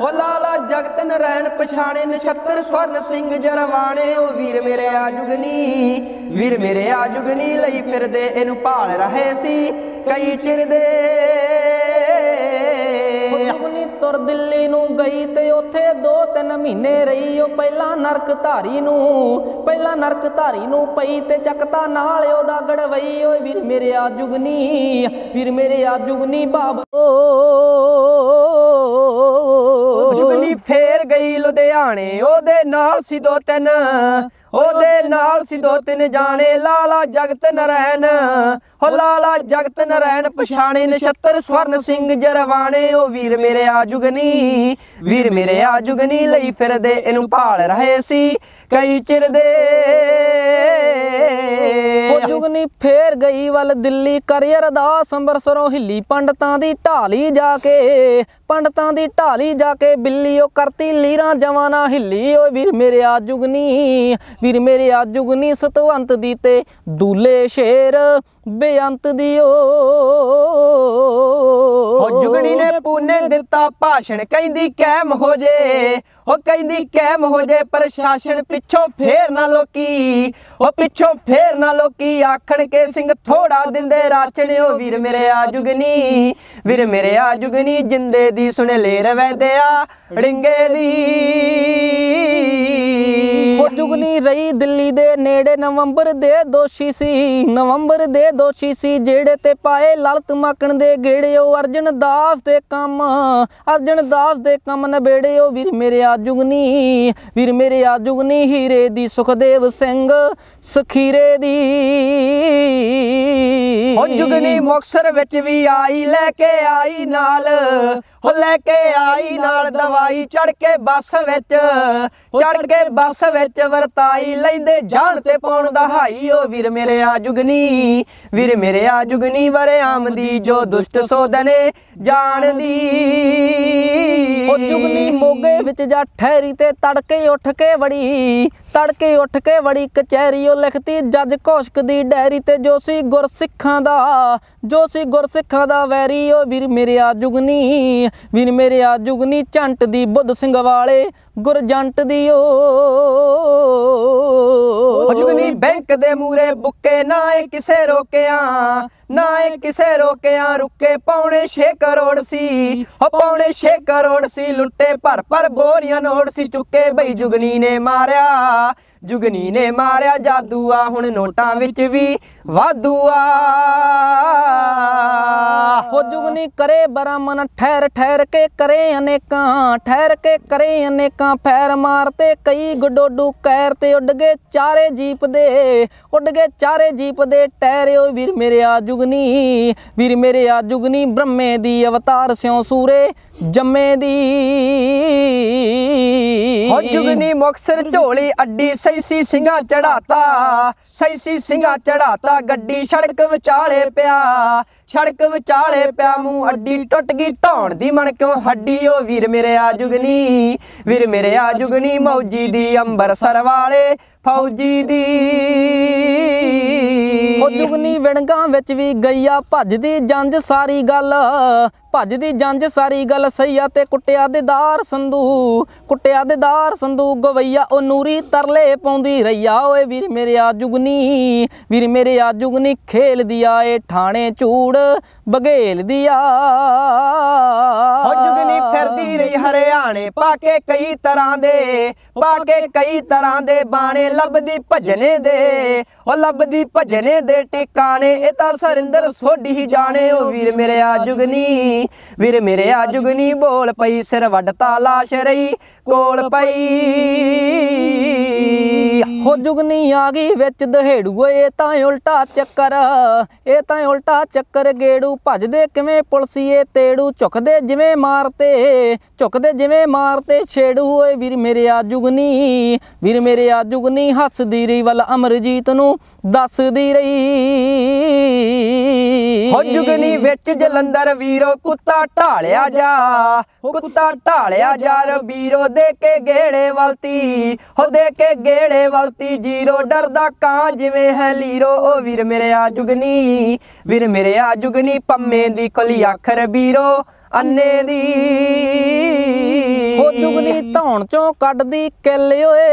ਉਹ ਲਾਲਾ ਜਗਤ ਨਰੈਣ, ਪਛਾਣੇ ਨਛੱਤਰ ਸਵਰਨ ਸਿੰਘ ਜਰਵਾਣੇ। ਉਹ ਵੀਰ ਮੇਰੇ ਆਜੁਗਨੀ ਵੀਰ ਮੇਰੇ ਆ ਜੁਗਨੀ ਲਈ ਫਿਰਦੇ, ਇਹਨੂੰ ਭਾਲ ਰਹੇ ਸੀ ਕਈ ਚਿਰ ਦੇ। ਤੁਰ ਦਿੱਲੀ ਨੂੰ ਗਈ ਤੇ ਉੱਥੇ 2-3 ਮਹੀਨੇ ਰਹੀ। ਉਹ ਪਹਿਲਾਂ ਨਰਕ ਧਾਰੀ ਨੂੰ, ਪਹਿਲਾਂ ਨਰਕ ਧਾਰੀ ਨੂੰ ਪਈ ਤੇ ਚੱਕਤਾ ਨਾਲ ਉਹਦਾ ਗੜਵਈ। ਓਏ ਵੀਰ ਮੇਰੇ ਆ ਜੁਗਨੀ, ਵੀਰ ਮੇਰੇ ਆ ਜੁਗਨੀ ਬਾਬੋ। ਜੁਗਨੀ ਫੇਰ ਗਈ ਲੁਧਿਆਣੇ, ਉਹਦੇ ਨਾਲ ਸੀ ਦੋ ਤਿੰਨ, ਉਹਦੇ ਨਾਲ ਸੀ ਦੋ ਤਿੰਨ ਜਾਣੇ। ਲਾਲਾ ਜਗਤ ਨਰੈਣ ਹੋ ਲਾਲਾ ਜਗਤ ਨਰੈਣ ਪਛਾਣੇ ਨਛੱਤਰ ਸਵਰਨ ਸਿੰਘ ਜਰਵਾਣੇ। ਉਹ ਵੀਰ ਮੇਰੇ ਆ ਜੁਗਨੀ ਵੀਰ ਮੇਰੇ ਆ ਜੁਗਨੀ ਲਈ ਫਿਰਦੇ ਇਹਨੂੰ ਭਾਲ ਰਹੇ ਸੀ ਕਈ ਚਿਰ ਦੇ। ਉਹ ਜੁਗਨੀ ਫੇਰ ਗਈ ਵੱਲ ਦਿੱਲੀ ਕਰ ਅਰਦਾਸ ਅੰਬਰਸਰੋਂ ਹਿੱਲੀ ਪੰਡਤਾਂ ਦੀ ਢਾਲੀ ਜਾ ਕੇ। ਪੰਡਤਾਂ ਦੀ ਢਾਲੀ ਜਾ ਕੇ ਬਿੱਲੀ ਉਹ ਕਰਤੀ ਲੀਰਾਂ ਜਵਾਨਾ ਹਿੱਲੀ। ਓਏ ਵੀਰ ਮੇਰੇ ਆ ਜੁਗਨੀ ਵੀਰ ਮੇਰੇ ਆ ਜੁਗਨੀ ਸਤਵੰਤ ਦੀ ਤੇ ਦੂਲੇ ਸ਼ੇਰ। ਬੇਅੰਤ ਦੀ ਓ ਹੋ ਜੁਗਣੀ ਨੇ ਪੂਨੇ ਦਿੱਤਾ ਭਾਸ਼ਣ, ਕਹਿੰਦੀ ਕੈਮ ਹੋ ਜੇ। ਉਹ ਕਹਿੰਦੀ ਕੈਮ ਹੋ ਜੇ, ਪ੍ਰਸ਼ਾਸਨ ਪਿੱਛੋਂ ਫੇਰ ਨਾ ਲੋਕੀ। ਉਹ ਪਿੱਛੋਂ ਫੇਰ ਨਾ ਲੋਕੀ, ਆਖਣ ਕੇ ਸਿੰਘ ਥੋੜਾ ਦਿੰਦੇ ਰਾਚਣੇ ਵੀਰ ਮੇਰੇ ਆ ਜੁਗਨੀ ਵੀਰ ਮੇਰੇ ਆ ਜੁਗਨੀ ਜਿੰਦੇ ਦੀ ਸੁਣੇ ਲੈ ਰਵੈਦਿਆ ੜਿੰਗੇ ਦੀ। ਉਹ ਜੁਗਨੀ ਰਹੀ ਦਿੱਲੀ ਦੇ ਨੇੜੇ ਨਵੰਬਰ ਦੇ ਦੋਸ਼ੀ ਸੀ। ਨਵੰਬਰ ਦੇ ਦੋਸ਼ੀ ਸੀ ਜਿਹੜੇ ਤੇ ਪਾਏ ਲਲਤ ਮਾਕਣ ਦੇ ਗੇੜੇ। ਉਹ ਅਰਜਨ ਦਾਸ ਦੇ ਕੰਮ, ਅਰਜਨ ਦਾਸ ਦੇ ਕੰਮ ਨਬੇੜੇ। ਉਹ ਵੀਰ ਮੇਰੇ ਆ ਜੁਗਨੀ ਵੀਰ ਮੇਰੇ ਆ ਜੁਗਨੀ ਹੀਰੇ ਦੀ ਸੁਖਦੇਵ ਸਿੰਘ, ਸਖੀਰੇ ਦੀ। ਉਹ ਜੁਗਨੀ ਮੁਕਸਰ ਵਿੱਚ ਵੀ ਆਈ, ਲੈ ਕੇ ਆਈ ਨਾਲ। ਉਹ ਲੈ ਕੇ ਆਈ ਨਾਲ, ਦਵਾਈ ਚੜ ਕੇ ਬੱਸ ਵਿੱਚ ਚੜ ਕੇ ਬੱਸ ਵਿੱਚ ਵਰਤਾਈ ਲੈਂਦੇ, ਜਾਣ ਤੇ ਪਾਉਣ ਦਾ ਹਾਈ। ਉਹ ਵੀਰ ਮੇਰੇ ਆ ਜੁਗਨੀ, ਵੀਰ ਮੇਰੇ ਆ ਜੁਗਨੀ, ਵਰੇ ਆਮਦੀ ਜੋ ਦੁਸ਼ਟ ਸੋਦਨੇ ਜਾਣਦੀ ਉਹ ਜੁਗਨੀ ਮੋਗੇ ਵਿੱਚ ਜਾ ਠਹਿਰੀ ਤੇ ਤੜਕੇ ਉੱਠ ਕੇ ਵੜੀ, ਤੜਕੇ ਉੱਠ ਕੇ ਵੜੀ ਕਚਹਿਰੀ। ਉਹ ਲਿਖਤੀ ਜੱਜ ਕੋਸ਼ਕ ਦੀ ਡੈਰੀ ਤੇ ਜੋਸ਼ੀ ਗੁਰਸਿੱਖਾਂ ਦਾ, ਜੋਸ਼ੀ ਗੁਰਸਿੱਖਾਂ ਦਾ ਵੈਰੀ। ਉਹ ਵੀਰ ਮੇਰੇ ਆ ਜੁਗਨੀ, ਵੀਰ ਮੇਰੇ ਆ ਜੁਗਨੀ, ਝੰਟ ਦੀ ਬੁੱਧ ਸਿੰਘ ਵਾਲੇ। ਗੁਰਜੰਟ ਦੀ ਓ ਬੈਂਕ ਦੇ ਮੂਰੇ ਬੁੱਕੇ ਨਾ ਏ ਕਿਸੇ ਰੋਕਿਆ, ਨਾ ਏ ਕਿਸੇ ਰੋਕਿਆ, ਰੁਕੇ ਪੌਣੇ 6 ਕਰੋੜ ਸੀ। ਉਹ ਪੌਣੇ 6 ਕਰੋੜ ਸੀ, ਲੁੱਟੇ ਭਰ ਭਰ ਬੋਰੀਆਂ ਨੋੜ ਸੀ, ਚੁੱਕੇ ਬਈ ਜੁਗਨੀ ਨੇ ਮਾਰਿਆ। ਜੁਗਨੀ ਨੇ ਮਾਰਿਆ ਜਾਦੂ ਆ ਹੁਣ ਨੋਟਾਂ ਵਿੱਚ ਵੀ ਵਾਧੂ ਆ ਹੋ ਜੁਗਨੀ ਕਰੇ ਬਰਾਮਨ ਠਹਿਰ ਠਹਿਰ ਕੇ ਕਰੇ ਅਨੇਕਾਂ, ਠਹਿਰ ਕੇ ਕਰੇ ਅਨੇਕਾਂ, ਫੈਰ ਮਾਰਤੇ ਕਈ ਗਡੋਡੂ ਕੈਰ ਤੇ ਉੱਡ ਗਏ ਚਾਰੇ ਜੀਪ ਦੇ। ਉੱਡ ਗਏ ਚਾਰੇ ਜੀਪ ਦੇ ਟੈਰ ਓ ਵੀਰ ਮੇਰੇ ਆ ਜੁਗਨੀ, ਵੀਰ ਮੇਰੇ ਆ ਜੁਗਨੀ, ਬ੍ਰਹਮੇ ਦੀ ਅਵਤਾਰ ਸਿਉ ਸੂਰੇ। ਜੰਮੇ ਦੀ। ਹੋ ਜੁਗਨੀ ਮੁਕਸਰ ਝੋਲੀ ਅੱਡੀ ਸੈਸੀ ਸਿੰਘਾਂ ਚੜਾਤਾ ਸੈਸੀ ਸਿੰਘਾਂ ਚੜਾਤਾ ਗੱਡੀ ਸੜਕ ਵਿਚਾਲੇ ਪਿਆ, ਸੜਕ ਵਿਚਾਲੇ ਪਿਆ, ਮੂੰਹ ਅੱਡੀ ਟੁੱਟ ਗਈ, ਧੌਣ ਦੀ ਮਣ ਕਿਉਂ ਹੱਡੀ ਓ ਵੀਰ ਮੇਰੇ ਆ ਜੁਗਨੀ, ਵੀਰ ਮੇਰੇ ਆ ਜੁਗਨੀ, ਮੌਜੀ ਦੀ ਅੰਬਰਸਰ ਵਾਲੇ ਫੌਜੀ ਦੀ। ਉਹ ਜੁਗਨੀ ਵਿਣਗਾ ਵਿੱਚ ਵੀ ਗਈਆ, ਭੱਜਦੀ ਜੰਜ ਸਾਰੀ ਗੱਲ। ਭੱਜਦੀ ਜੰਜ ਸਾਰੀ ਗੱਲ ਸਈਆ ਤੇ ਕੁੱਟਿਆ ਦੇ ਦਾਰ ਸੰਧੂ। ਕੁੱਟਿਆ ਦੇ ਸੰਧੂ ਗਵਈਆ, ਉਹ ਨੂਰੀ ਤਰਲੇ ਪਾਉਂਦੀ ਰਈਆ। ਓਏ ਵੀਰ ਮੇਰੇ ਆ ਜੁਗਨੀ, ਵੀਰ ਮੇਰੇ ਆ ਜੁਗਨੀ, ਖੇਲਦੀ ਆ ਏ ਠਾਣੇ ਚੂੜ ਬਗੇਲਦੀ ਆ। ਹੋ ਜੁਗਨੀ ਫਿਰਦੀ ਰਹੀ ਹਰਿਆਣੇ ਪਾ ਕੇ ਕਈ ਤਰ੍ਹਾਂ ਦੇ ਪਾ ਕੇ ਕਈ ਤਰ੍ਹਾਂ ਦੇ ਬਾਣੇ। ਲੱਭਦੀ ਭਜਨੇ ਦੇ, ਉਹ ਲੱਭਦੀ ਭਜਨੇ ਦੇ। ਟਿਕਾਣੇ, ਇਹ ਤਾਂ ਸਰਿੰਦਰ ਸੋਢੀ ਹੀ ਜਾਣੇ। ਉਹ ਵੀਰ ਮੇਰੇ ਆ ਜੁਗਨੀ ਵੀਰ ਮੇਰੇ ਆ ਜੁਗਨੀ ਬੋਲ ਪਈ ਸਿਰ ਵੱਢਤਾ ਲਾਸ਼ ਰਹੀ, ਕੋਲ ਪਈ। ਹੋ ਜੁਗਨੀ ਆ ਗਈ ਵਿੱਚ ਦਹੇੜੂ, ਇਹ ਤਾਂ ਉਲਟਾ ਚੱਕਰ, ਇਹ ਤਾਂ ਉਲਟਾ ਚੱਕਰ, ਗੇੜੂ ਭੱਜਦੇ ਕਿਵੇਂ ਪੁਲਸੀਏ ਤੇੜੂ ਝੁਕਦੇ ਜਿਵੇਂ ਮਾਰਤੇ, ਝੁਕਦੇ ਜਿਵੇਂ ਮਾਰਤੇ ਛੇੜੂ, ਓਏ ਵੀਰ ਮੇਰੇ ਆ ਜੁਗਨੀ ਵੀਰ ਮੇਰੇ ਆ ਜੁਗਨੀ ਹੱਸਦੀ ਰਹੀ ਵੱਲ ਅਮਰਜੀਤ ਨੂੰ, ਦੱਸਦੀ ਰਹੀ। ਹੋ ਜੁਗਨੀ ਵਿੱਚ ਜਲੰਧਰ ਵੀਰੋ ਕੁੱਤਾ ਢਾਲਿਆ ਜਾ, ਕੁੱਤਾ ਢਾਲਿਆ ਜਾ ਵੀਰੋ ਦੇ ਕੇ ਗੇੜੇ ਵਲਤੀ ਹੋ ਦੇ ਕੇ ਗੇੜੇ ਵਲਤੀ ਜੀਰੋ ਡਰਦਾ ਕਾਂ ਜਿਵੇਂ ਹੈ ਲੀਰੋ, ਓ ਵੀਰ ਮੇਰੇ ਆ ਜੁਗਨੀ ਵੀਰ ਮੇਰੇ ਆ ਜੁਗਨੀ ਪੰਮੇ ਦੀ ਕਲੀ ਅੱਖਰ ਵੀਰੋ ਅੰਨੇ ਦੀ। ਹੋ ਜੁਗਨੀ ਧੌਣ ਚੋਂ ਕੱਢਦੀ ਕਿੱਲ ਓਏ।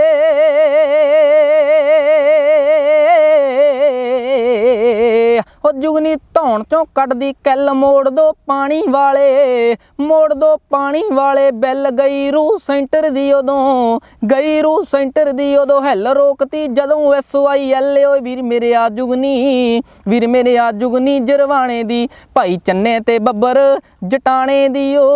ਹੋ ਜੁਗਨੀ ਧੌਣ ਚੋਂ ਕੱਢਦੀ ਕਿੱਲ ਮੋੜ ਦੋ ਪਾਣੀ ਵਾਲੇ, ਮੋੜ ਦੋ ਪਾਣੀ ਵਾਲੇ ਬੈਲ ਗਈ ਰੂ ਸੈਂਟਰ ਦੀ ਉਦੋਂ, ਗਈ ਰੂ ਸੈਂਟਰ ਦੀ ਉਦੋਂ ਹੈਲ ਰੋਕਤੀ ਜਦੋਂ ਐਸ ਆਈ ਐਲ ਓਏ ਵੀਰ ਮੇਰੇ ਆ ਜੁਗਨੀ, ਵੀਰ ਮੇਰੇ ਆ ਜੁਗਨੀ ਜਰਵਾਣੇ ਦੀ, ਭਾਈ ਚੰਨੇ ਤੇ ਬੱਬਰ ਜਟਾਣੇ ਦੀ ਓ।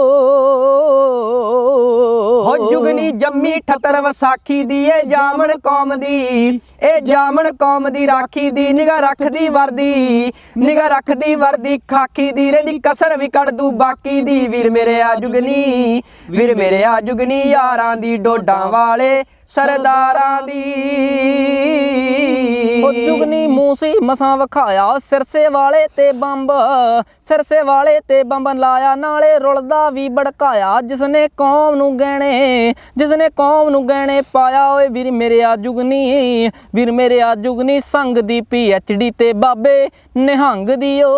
ਹੋ ਜੁਗਨੀ ਜੰਮੀ ਠਤਰ ਵਸਾਖੀ ਦੀ ਏ ਜਾਮਣ ਕੌਮ ਦੀ, ਇਹ ਜਾਮਣ ਕੌਮ ਦੀ ਰਾਖੀ ਦੀ ਨਿਗਾ ਰੱਖਦੀ ਵਰਦੀ। ਨਿਗਾ ਰੱਖਦੀ, ਵਰਦੀ, ਖਾਕੀ ਦੀ, ਰਹਿੰਦੀ ਕਸਰ ਵੀ ਕੱਢ ਦੂ ਬਾਕੀ ਦੀ ਵੀਰ ਮੇਰੇ ਆ ਜੁਗਨੀ ਵੀਰ ਮੇਰੇ ਆ ਜੁਗਨੀ ਯਾਰਾਂ ਦੀ ਡੋਡਾਂ ਵਾਲੇ। ਸਰਦਾਰਾਂ ਦੀ। ਉਹ ਜੁਗਨੀ ਮੂਸੀ ਮਸਾਂ ਵਿਖਾਇਆ ਸਿਰਸੇ ਵਾਲੇ ਤੇ ਬੰਬ ਸਿਰਸੇ ਵਾਲੇ ਤੇ ਬੰਬ ਲਾਇਆ ਨਾਲੇ ਰੁਲਦਾ ਵੀ ਭੜਕਾਇਆ ਜਿਸਨੇ ਕੌਮ ਨੂੰ ਗਹਿਣੇ ਜਿਸਨੇ ਕੌਮ ਨੂੰ ਗਹਿਣੇ ਪਾਇਆ ਓਏ ਵੀਰ ਮੇਰੇ ਆ ਜੁਗਨੀ ਵੀਰ ਮੇਰੇ ਆ ਜੁਗਨੀ ਸੰਗ ਦੀ ਪੀ ਐਚ ਡੀ ਤੇ ਬਾਬੇ ਨਿਹੰਗ ਦੀ ਓ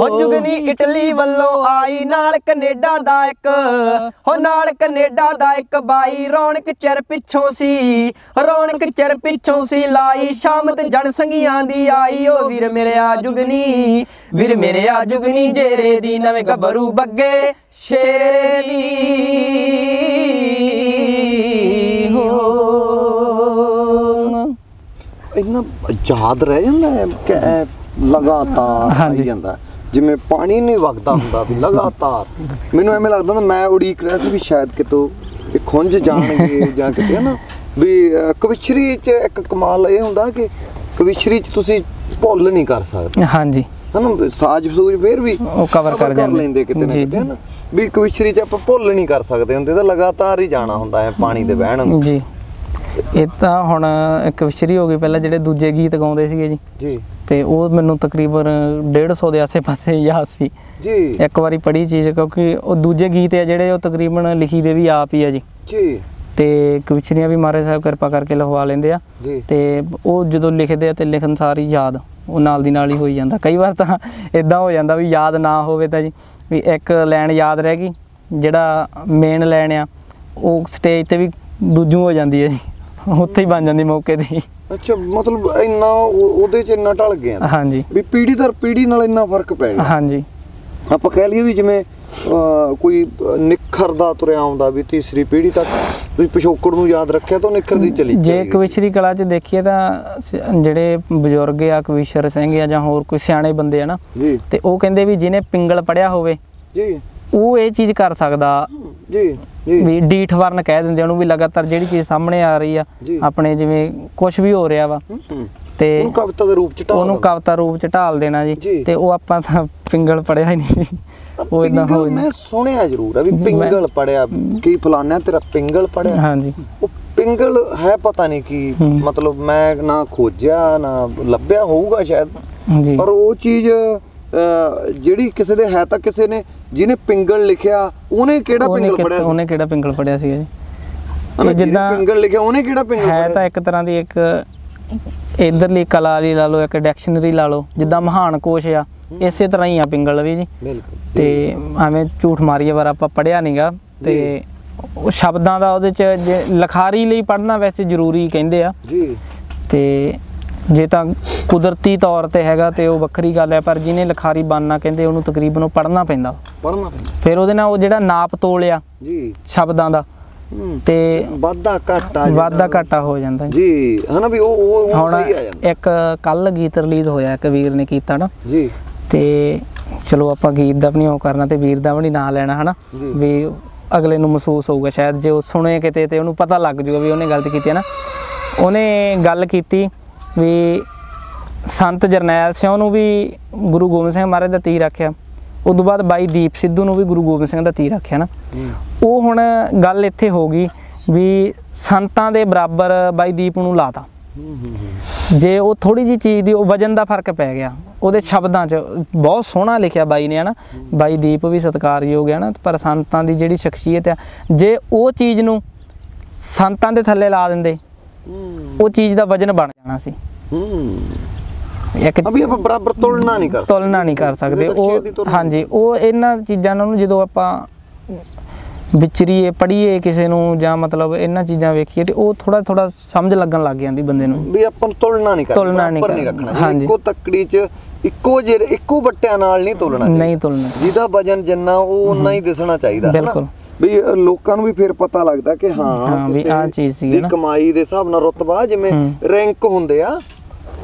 ਹੋ ਜੁਗਨੀ ਇਟਲੀ ਵੱਲੋਂ ਆਈ ਨਾਲ ਕੈਨੇਡਾ ਦਾ ਇੱਕ ਹੋ ਨਾਲ ਕੈਨੇਡਾ ਦਾ ਇੱਕ ਬਾਈ ਰੌਣਕ ਚਿਰ ਪਿੱਛੋਂ ਸੀ ਰੌਣਕ ਚਿਰ ਪਿੱਛੋਂ ਸੀ ਲਾਈ ਸ਼ਾਮਤ ਜਨ ਸੰਗੀਆਂ ਦੀ ਆਈ ਓ ਵੀਰ ਮੇਰੇ ਆ ਜੁਗਨੀ ਵੀਰ ਮੇਰੇ ਆ ਜੁਗਨੀ ਜੇਰੇ ਦੀ ਨਵੇਂ ਗੱਭਰੂ ਬੱਗੇ ਸ਼ੇਰੇ ਦੀ। ਹੋ। ਇੰਨਾ ਯਾਦ ਰਹਿ ਜਾਂਦਾ ਹੈ ਲਗਾਤਾਰ ਆਈ। ਜਾਂਦਾ ਜਿਵੇਂ ਪਾਣੀ ਨਹੀਂ ਵਗਦਾ ਹੁੰਦਾ ਵੀ ਲਗਾਤਾਰ। ਮੈਨੂੰ ਐਵੇਂ ਲੱਗਦਾ ਹੁੰਦਾ ਮੈਂ ਉਡੀਕ ਰਿਹਾ ਸੀ ਵੀ ਸ਼ਾਇਦ ਕਿਤੋਂ ਇਹ ਖੁੰਝ ਜਾਣਗੇ ਜਾਂ ਕਿਤੇ ਹਨਾ ਵੀ ਕਵਿਸ਼ਰੀ ਚ ਇੱਕ ਕਮਾਲ ਇਹ ਹੁੰਦਾ ਕਿ ਕਵਿਸ਼ਰੀ ਚ ਤੁਸੀਂ ਭੁੱਲ ਨਹੀਂ ਕਰ ਸਕਦੇ। ਹਾਂਜੀ। ਹਨਾ ਸਾਜ ਸੂਜ ਫੇਰ ਵੀ ਉਹ cover ਕਰ ਜਾਂਦੇ। ਕਿਤੇ ਨਾ ਕਿਤੇ। ਹਨਾ। ਵੀ ਕਵਿਸ਼ਰੀ ਚ ਆਪਾਂ ਭੁੱਲ ਨਹੀਂ ਕਰ ਸਕਦੇ ਹੁੰਦੇ ਤਾਂ ਲਗਾਤਾਰ ਹੀ ਜਾਣਾ ਹੁੰਦਾ ਹੈ ਪਾਣੀ ਦੇ ਵਹਿਣ ਨੂੰ। ਜੀ। ਇਹ ਤਾਂ ਹੁਣ ਇੱਕ ਵਿਸ਼ਰੀ ਹੋ ਗਈ ਪਹਿਲਾਂ ਜਿਹੜੇ ਦੂਜੇ ਗੀਤ ਗਾਉਂਦੇ ਸੀਗੇ ਜੀ। ਜੀ। ਤੇ ਉਹ ਮੈਨੂੰ ਤਕਰੀਬਨ 150 ਦੇ ਆਸੇ-ਪਾਸੇ ਯਾਦ ਸੀ। ਜੀ। ਇੱਕ ਵਾਰੀ ਪੜ੍ਹੀ ਚੀਜ਼ ਕਿਉਂਕਿ ਉਹ ਦੂਜੇ ਗੀਤ ਆ ਜਿਹੜੇ ਉਹ ਤਕਰੀਬਨ ਲਿਖੀ ਦੇ ਵੀ ਆਪ ਹੀ ਆ ਜੀ। ਜੀ। ਤੇ ਕਵਿਚਰੀਆਂ ਵੀ ਮਹਾਰਾਜ ਸਾਹਿਬ ਕਿਰਪਾ ਕਰਕੇ ਲਿਖਵਾ ਲੈਂਦੇ ਆ। ਤੇ ਉਹ ਜਦੋਂ ਲਿਖਦੇ ਆ ਤੇ ਲਿਖਣ ਸਾਰੀ ਯਾਦ ਉਹ ਨਾਲ ਦੀ ਨਾਲ ਹੀ ਹੋਈ ਜਾਂਦਾ। ਕਈ ਵਾਰ ਤਾਂ ਇਦਾਂ ਹੋ ਜਾਂਦਾ ਵੀ ਯਾਦ ਨਾ ਹੋਵੇ ਤਾਂ ਜੀ ਵੀ ਇੱਕ ਲਾਈਨ ਯਾਦ ਰਹਿ ਗਈ ਜਿਹੜਾ ਮੇਨ ਲਾਈਨ ਆ ਉਹ ਸਟੇਜ ਤੇ ਵੀ ਦੂਜੂ ਹੋ ਜਾਂਦੀ ਹੈ ਜੀ। ਉੱਥੇ ਹੀ ਬਣ ਜਾਂਦੀ ਮੌਕੇ ਤੇ। ਅੱਛਾ ਮਤਲਬ ਇੰਨਾ ਉਹ- ਉਹਦੇ ਚ ਇੰਨਾ ਢਲ ਗਿਆ ਹਾਂਜੀ। ਵੀ ਪੀੜੀ ਦਰ ਪੀੜੀ ਨਾਲ ਇੰਨਾ ਫ਼ਰਕ ਪੈ ਗਿਆ? ਹਾਂਜੀ। ਆਪਾਂ ਕਹਿ ਲਈਏ ਵੀ ਜਿਵੇਂ ਕੋਈ ਨਿਖਰਦਾ ਤੁਰਿਆ ਆਉਂਦਾ ਵੀ ਤੀਸਰੀ ਪੀੜੀ ਤੱਕ ਤੁਸੀਂ ਪਿਛੋਕੜ ਨੂੰ ਯਾਦ ਰੱਖਿਆ ਤਾਂ ਨਿਖਰਦੀ ਚਲੀ ਜੇ। ਕਵਿਸ਼ਰੀ ਕਲਾ 'ਚ ਦੇਖੀਏ ਤਾਂ ਜਿਹੜੇ ਬਜ਼ੁਰਗ ਆ ਕਵਿਸ਼ਰ ਸਿੰਘ ਆ ਜਾਂ ਹੋਰ ਕੋਈ ਸਿਆਣੇ ਬੰਦੇ ਆ ਨਾ ਤੇ ਉਹ ਕਹਿੰਦੇ ਵੀ ਜਿਹਨੇ ਪਿੰਗਲ ਪੜਿਆ ਹੋਵੇ ਜੀ। ਉਹ ਇਹ ਚੀਜ਼ ਕਰ ਸਕਦਾ ਜੀ ਜੀ ਵੀ ਡੀਠ ਵਰਨ ਕਹਿ ਦਿੰਦੇ ਉਹਨੂੰ ਵੀ ਲਗਾਤਾਰ ਜਿਹੜੀ ਚੀਜ਼ ਸਾਹਮਣੇ ਆ ਰਹੀ ਆ। ਆਪਣੇ ਜਿਵੇਂ ਕੁਝ ਵੀ ਹੋ ਰਿਹਾ ਵਾ। ਤੇ ਉਹਨੂੰ ਕਵਿਤਾ ਦੇ ਰੂਪ ਚ ਢਾਲ ਉਹਨੂੰ। ਕਵਿਤਾ ਰੂਪ ਚ ਢਾਲ ਦੇਣਾ ਜੀ। ਤੇ ਉਹ ਆਪਾਂ ਤਾਂ ਪਿੰਗਲ ਪੜਿਆ ਹੀ ਨਹੀਂ ਉਹ ਇਦਾਂ ਹੋ ਮੈਂ ਸੁਣਿਆ ਜ਼ਰੂਰ ਆ ਵੀ ਪਿੰਗਲ ਪੜਿਆ ਕੀ ਫਲਾਨਾ ਤੇਰਾ ਪਿੰਗਲ ਪੜਿਆ ਹਾਂਜੀ ਉਹ ਪਿੰਗਲ ਹੈ ਪਤਾ ਨਹੀਂ ਕੀ। ਮਤਲਬ ਮੈਂ ਨਾ ਖੋਜਿਆ ਨਾ ਲੱਭਿਆ ਹੋਊਗਾ ਸ਼ਾਇਦ ਪਰ ਉਹ ਚੀਜ਼ ਜਿਹੜੀ ਕਿਸੇ ਦੇ ਹੈ ਤਾਂ ਕਿਸੇ ਨੇ ਜਿਹਨੇ ਪਿੰਗਲ ਲਿਖਿਆ ਉਹਨੇ ਕਿਹੜਾ ਉਹਨੇ ਪਿੰਗਲ ਪੜਿਆ ਸੀ? ਉਹਨੇ ਕਿਹੜਾ ਪਿੰਗਲ ਪੜਿਆ ਸੀਗਾ ਜੀ? ਹਨਾ, ਇਹ ਜਿਹਨੇ ਜਿੱਦਾਂ ਪਿੰਗਲ ਲਿਖਿਆ ਉਹਨੇ ਕਿਹੜਾ ਪਿੰਗਲ ਹੈ ਤਾਂ ਇੱਕ ਤਰ੍ਹਾਂ ਦੀ ਇੱਕ ਇਧਰਲੀ ਕਲਾ ਵਾਲੀ ਲਾ ਲਓ ਇੱਕ ਡਿਕਸ਼ਨਰੀ ਲਾ ਲਓ ਜਿੱਦਾਂ ਮਹਾਨ ਕੋਸ਼ ਆ ਇਸੇ ਤਰ੍ਹਾਂ ਹੀ ਆ ਪਿੰਗਲ ਵੀ ਜੀ। ਬਿਲਕੁਲ ਤੇ ਐਵੇਂ ਝੂਠ ਮਾਰੀਏ ਵਾਰ ਆਪਾਂ ਪੜਿਆ ਨਹੀਂਗਾ ਤੇ ਉਹ ਸ਼ਬਦਾਂ ਦਾ ਉਹਦੇ ਚ ਜੇ ਲਖਾਰੀ ਲਈ ਪੜ੍ਹਨਾ ਵੈਸੇ ਜ਼ਰੂਰੀ ਕਹਿੰਦੇ ਆ। ਜੀ। ਤੇ ਜੇ ਤਾਂ ਕੁਦਰਤੀ ਤੌਰ ਤੇ ਹੈਗਾ ਤੇ ਉਹ ਵੱਖਰੀ ਗੱਲ ਹੈ ਪਰ ਜਿਹਨੇ ਲਖਾਰੀ ਬਣਨਾ ਕਹਿੰਦੇ ਉਹਨੂੰ ਤਕਰੀਬਨ ਉਹ ਪੜ੍ਹਨਾ ਪੈਂਦਾ। ਪੜਨਾ ਪੈਂਦਾ। ਫਿਰ ਉਹਦੇ ਨਾਲ ਉਹ ਜਿਹੜਾ ਨਾਪ ਤੋਲਿਆ ਜੀ। ਸ਼ਬਦਾਂ ਦਾ। ਤੇ ਵਾਧਾ ਘਾਟਾ ਵਾਧਾ ਘਾਟਾ ਹੋ ਜਾਂਦਾ ਜੀ। ਹਨਾ ਵੀ ਉਹ ਉਹ ਸਹੀ ਆ ਜਾਂਦਾ। ਇੱਕ ਕੱਲ ਗੀਤ ਰਿਲੀਜ਼ ਹੋਇਆ ਇੱਕ ਵੀਰ ਨੇ ਕੀਤਾ ਨਾ। ਜੀ। ਤੇ ਚਲੋ ਆਪਾਂ ਗੀਤ ਦਾ ਵੀ ਨਹੀਂ ਉਹ ਕਰਨਾ ਤੇ ਵੀਰ ਦਾ ਵੀ ਨਹੀਂ ਨਾਂ ਲੈਣਾ ਹਨਾ। ਵੀ ਅਗਲੇ ਨੂੰ ਮਹਿਸੂਸ ਹੋਊਗਾ ਸ਼ਾਇਦ ਜੇ ਉਹ ਸੁਣੇ ਕਿਤੇ ਤੇ ਉਹਨੂੰ ਪਤਾ ਲੱਗ ਜਾਊਗਾ ਵੀ ਉਹਨੇ ਗਲਤੀ ਕੀਤੀ ਹੈ ਨਾ। ਉਹਨੇ ਗੱਲ ਕੀਤੀ ਵੀ ਸੰਤ ਜਰਨੈਲ ਸਿੰਘ ਨੂੰ ਵੀ ਗੁਰੂ ਗੋਬਿੰਦ ਸਿੰਘ ਮਹਾਰਾਜ ਦਾ ਤੀਰ ਰੱਖਿਆ ਉਦੋਂ ਬਾਅਦ ਬਾਈ ਦੀਪ ਸਿੱਧੂ ਨੂੰ ਵੀ ਗੁਰੂ ਗੋਬਿੰਦ ਸਿੰਘ ਦਾ ਤੀਰ ਰੱਖਿਆ ਨਾ। ਉਹ ਹੁਣ ਗੱਲ ਇੱਥੇ ਹੋ ਗਈ ਵੀ ਸੰਤਾਂ ਦੇ ਬਰਾਬਰ ਬਾਈ ਦੀਪ ਨੂੰ ਲਾਤਾ। ਜੇ ਉਹ ਥੋੜੀ ਜੀ ਚੀਜ਼ ਦੀ ਉਹ ਵਜਨ ਦਾ ਫ਼ਰਕ ਪੈ ਗਿਆ ਉਹਦੇ ਸ਼ਬਦਾਂ 'ਚ ਬਹੁਤ ਸੋਹਣਾ ਲਿਖਿਆ ਬਾਈ ਨੇ ਹਨਾ। ਬਾਈ ਦੀਪ ਵੀ ਸਤਿਕਾਰਯੋਗ ਹੈ ਨਾ ਪਰ ਸੰਤਾਂ ਦੀ ਜਿਹੜੀ ਸ਼ਖਸੀਅਤ ਆ ਜੇ ਉਹ ਚੀਜ਼ ਨੂੰ ਸੰਤਾਂ ਦੇ ਥੱਲੇ ਲਾ ਦਿੰਦੇ ਉਹ ਚੀਜ਼ ਦਾ ਵਜਨ ਬਣ ਜਾਣਾ ਸੀ ਹੂੰ ਇੱਕ ਅਭੀ ਆਪਾਂ ਬਰਾਬਰ ਤੁਲਨਾ ਨਹੀਂ ਕਰ ਤੁਲਨਾ ਨਹੀਂ ਕਰ ਸਕਦੇ ਉਹ ਤੁਲਨਾ ਹਾਂਜੀ ਉਹ ਇਹਨਾਂ ਚੀਜ਼ਾਂ ਨੂੰ ਜਦੋਂ ਆਪਾਂ ਵਿਚਰੀਏ ਪੜ੍ਹੀਏ ਕਿਸੇ ਨੂੰ ਜਾਂ ਮਤਲਬ ਇਹਨਾਂ ਚੀਜ਼ਾਂ ਵੇਖੀਏ ਤੇ ਉਹ ਥੋੜਾ ਥੋੜਾ ਸਮਝ ਲੱਗਣ ਲੱਗ ਜਾਂਦੀ ਬੰਦੇ ਨੂੰ ਵੀ ਆਪਾਂ ਤੁਲਨਾ ਨਹੀਂ ਕਰਨੀ ਤੁਲਨਾ ਨਹੀਂ ਰੱਖਣਾ ਜੀ। ਇੱਕੋ ਤੱਕੜੀ 'ਚ ਇੱਕੋ ਜਿਹੇ ਇੱਕੋ ਬੱਟਿਆਂ ਨਾਲ ਨਹੀਂ ਚਾਹੀਦਾ। ਨਹੀਂ ਤੁਲਨਾ ਜਿਹਦਾ ਵਜਨ ਜਿੰਨਾ ਉਹ ਉਨਾ ਹੀ ਦਿਸਣਾ ਚਾਹੀਦਾ ਹੈ ਨਾ? ਬਿਲਕੁਲ। ਵੀ ਲੋਕਾਂ ਨੂੰ ਵੀ ਫਿਰ ਪਤਾ ਲੱਗਦਾ ਕਿ ਹਾਂ ਹਾਂ, ਵੀ ਆਹ ਚੀਜ਼ ਦੀ ਨਾ। ਕਮਾਈ ਦੇ ਹਿਸਾਬ ਨਾਲ ਰੁਤਬਾ ਜਿਵੇਂ ਹੂੰ। ਰੈਂਕ ਹੁੰਦੇ ਆ